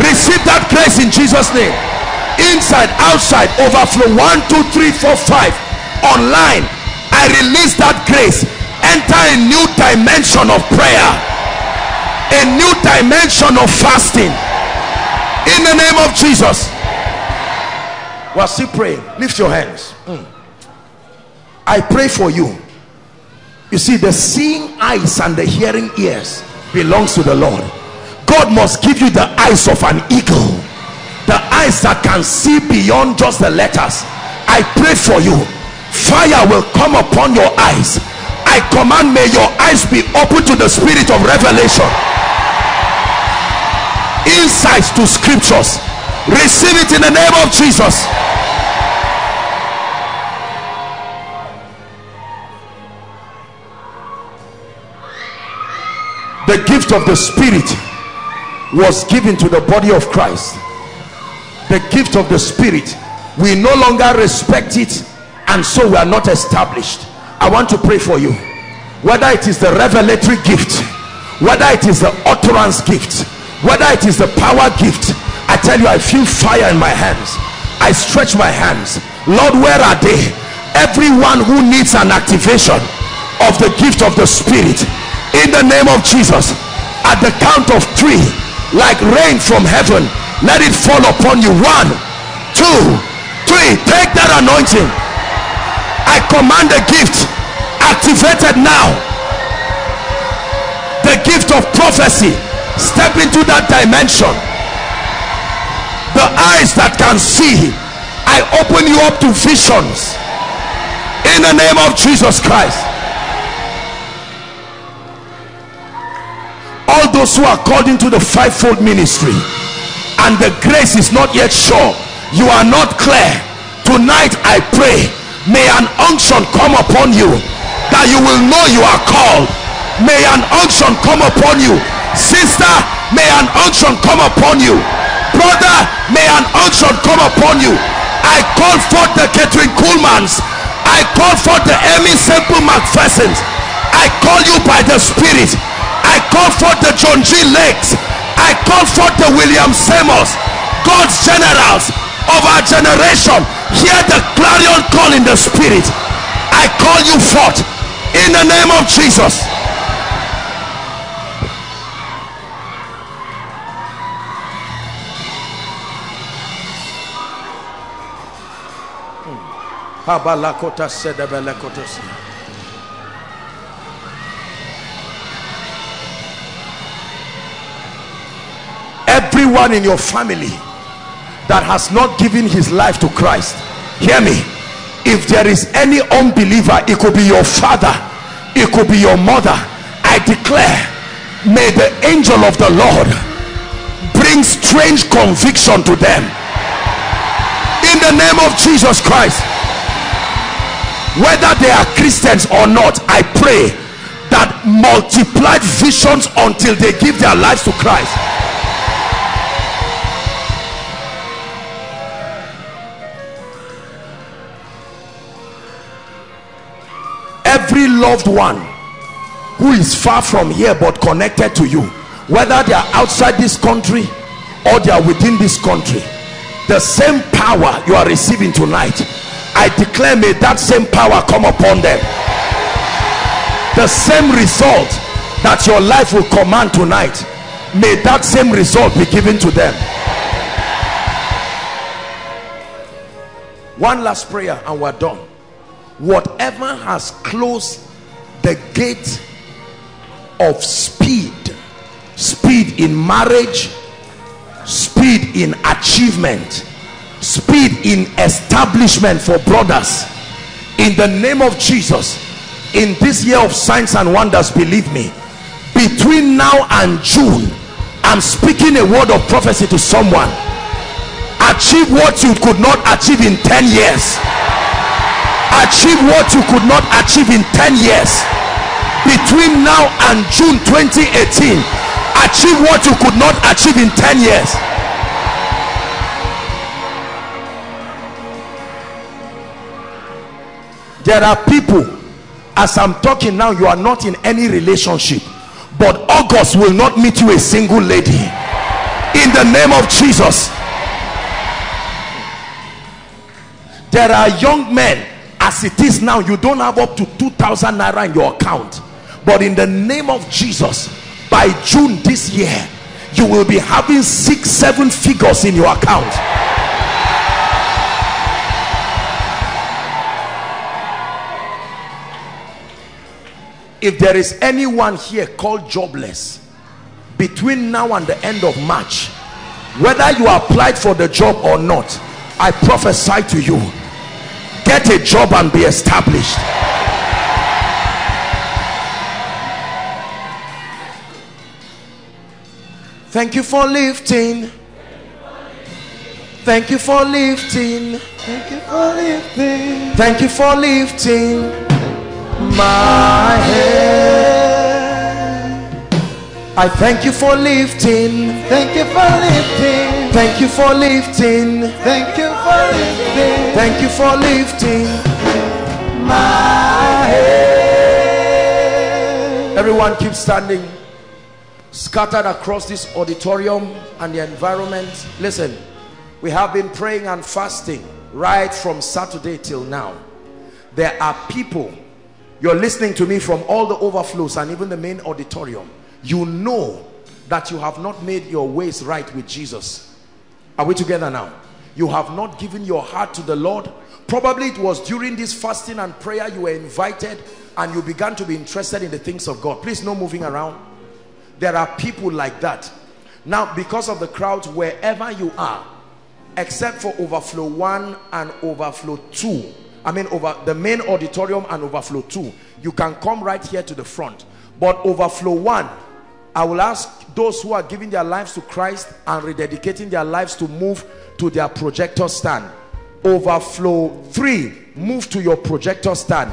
Receive that grace in jesus name. Inside outside overflow. One two three four five. Online i release that grace. Enter a new dimension of prayer. A new dimension of fasting. In the name of jesus. We're still praying. Lift your hands. Mm. I pray for you. You see the seeing eyes and the hearing ears belongs to the Lord. God must give you the eyes of an eagle the eyes that can see beyond just the letters. I pray for you. Fire will come upon your eyes. I command may your eyes be open to the spirit of revelation. Insights to scriptures. Receive it in the name of Jesus the gift of the spirit was given to the body of christ. The gift of the spirit. We no longer respect it and so we are not established. I want to pray for you. Whether it is the revelatory gift whether it is the utterance gift whether it is the power gift i tell you i feel fire in my hands. I stretch my hands. Lord where are they? Everyone who needs an activation of the gift of the spirit in the name of Jesus. At the count of three like rain from heaven let it fall upon you. One two three. Take that anointing. I command the gift. Activated now. The gift of prophecy. Step into that dimension. The eyes that can see. I open you up to visions. In the name of Jesus Christ all those who are called into the fivefold ministry and the grace is not yet sure you are not clear. Tonight i pray may an unction come upon you that you will know you are called. May an unction come upon you. Sister may an unction come upon you. Brother may an unction come upon you. I call forth the Kathryn Kuhlmans i call forth the Aimee Semple McPhersons i call you by the spirit I call forth the John G. Lakes. I call forth the William Seymours, God's generals of our generation. Hear the clarion call in the spirit. I call you forth in the name of Jesus. Habalakota sedebelekotos. Everyone in your family that has not given his life to Christ, hear me. If there is any unbeliever, it could be your father, it could be your mother. I declare, may the angel of the Lord bring strange conviction to them in the name of Jesus Christ whether they are Christians or not I pray that multiplied visions until they give their lives to Christ every loved one who is far from here but connected to you whether they are outside this country or they are within this country the same power you are receiving tonight I declare may that same power come upon them. The same result that your life will command tonight may that same result be given to them. One last prayer and we're done whatever has closed the gate of speed speed in marriage speed in achievement speed in establishment for brothers in the name of jesus in this year of signs and wonders believe me between now and june i'm speaking a word of prophecy to someone. Achieve what you could not achieve in 10 years achieve what you could not achieve in 10 years. Between now and june 2018 achieve what you could not achieve in 10 years. There are people as i'm talking now you are not in any relationship but august will not meet you a single lady. In the name of jesus. There are young men as it is now you don't have up to 2000 naira in your account. But in the name of jesus by june this year you will be having six seven figures in your account. If there is anyone here called jobless between now and the end of march whether you applied for the job or not i prophesy to you get a job and be established. Thank you for lifting. Thank you for lifting. Thank you for lifting. Thank you for lifting my head i thank you for lifting. Thank you for lifting. Thank you for lifting. Thank you for lifting. Thank you for lifting. My head. Everyone keep standing. Scattered across this auditorium and the environment. Listen we have been praying and fasting right from saturday till now. There are people you're listening to me from all the overflows and even the main auditorium you know that you have not made your ways right with jesus. Are we together now? You have not given your heart to the lord. Probably it was during this fasting and prayer you were invited and you began to be interested in the things of god. Please no moving around. There are people like that. Now because of the crowds wherever you are except for overflow one and overflow two i mean over the main auditorium and overflow two you can come right here to the front. But overflow one i will ask those who are giving their lives to christ and rededicating their lives to move to their projector stand. Overflow three move to your projector stand.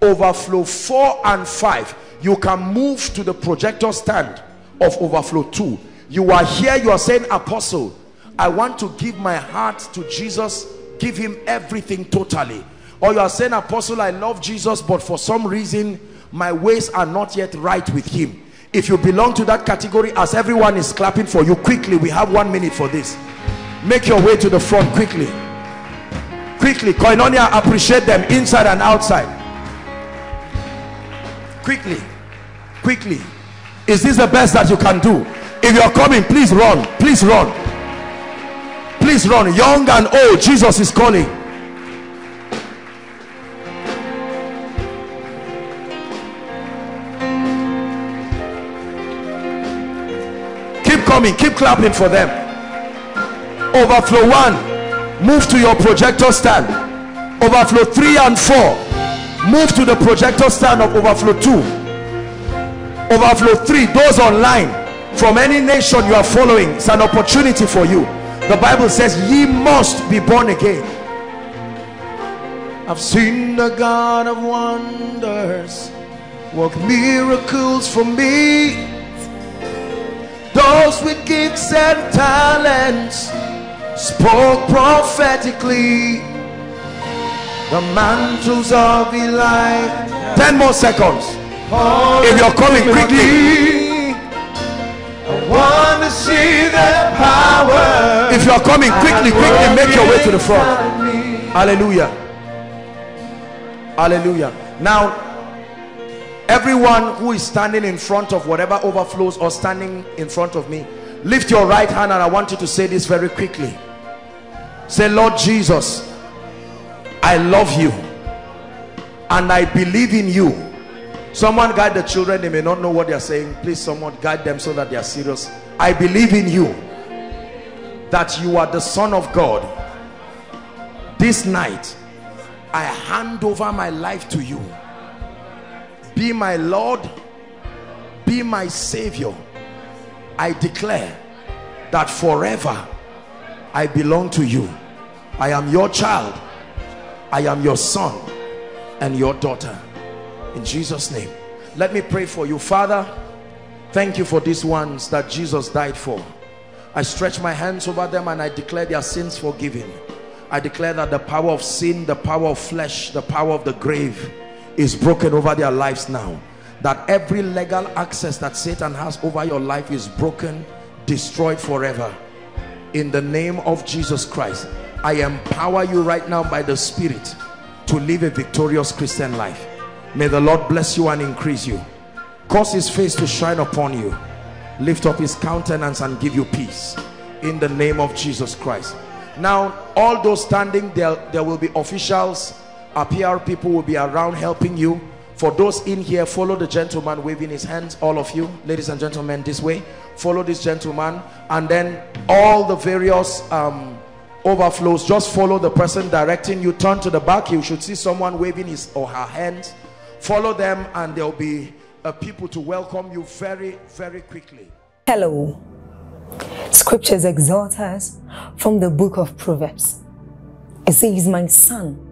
Overflow four and five you can move to the projector stand of overflow two. You are here you are saying apostle i want to give my heart to jesus. Give him everything totally. Or you are saying apostle i love jesus but for some reason my ways are not yet right with him if you belong to that category as everyone is clapping for you quickly we have one minute for this. Make your way to the front quickly. Quickly koinonia appreciate them inside and outside. Quickly quickly. Is this the best that you can do? If you're coming please run please run. Please run. Young and old jesus is calling coming. Keep clapping for them. Overflow one. Move to your projector stand. Overflow three and four. Move to the projector stand of overflow two. Overflow three. Those online from any nation you are following. It's an opportunity for you. The Bible says, Ye must be born again. I've seen the God of wonders work miracles for me. Those with gifts and talents spoke prophetically. The mantles of Elijah. 10 more seconds. If you're coming quickly, I want to see the power. if you're coming quickly, quickly make your way to the front. Hallelujah. Hallelujah. Now, everyone who is standing in front of whatever overflows or standing in front of me, lift your right hand and I want you to say this very quickly. Say, Lord Jesus, I love you and I believe in you. Someone guide the children, they may not know what they are saying. Please, someone guide them so that they are serious. I believe in you that you are the Son of God. This night, I hand over my life to you. Be my Lord, be my Savior. I declare that forever I belong to you. I am your child, I am your son and your daughter. In Jesus' name, let me pray for you, Father. Thank you for these ones that Jesus died for. I stretch my hands over them and I declare their sins forgiven. I declare that the power of sin, the power of flesh, the power of the grave is broken over their lives now. That every legal access that Satan has over your life is broken, destroyed forever. In the name of Jesus Christ, I empower you right now by the Spirit to live a victorious Christian life. May the Lord bless you and increase you. Cause his face to shine upon you. Lift up his countenance and give you peace. In the name of Jesus Christ now all those standing there there will be officials our PR people will be around helping you. For those in here follow the gentleman waving his hands all of you ladies and gentlemen this way. Follow this gentleman and then all the various um, overflows just follow the person directing you. Turn to the back you should see someone waving his or her hands. Follow them and there'll be uh, people to welcome you very very quickly. Hello. Scriptures exhort us from the book of Proverbs. It says, My son,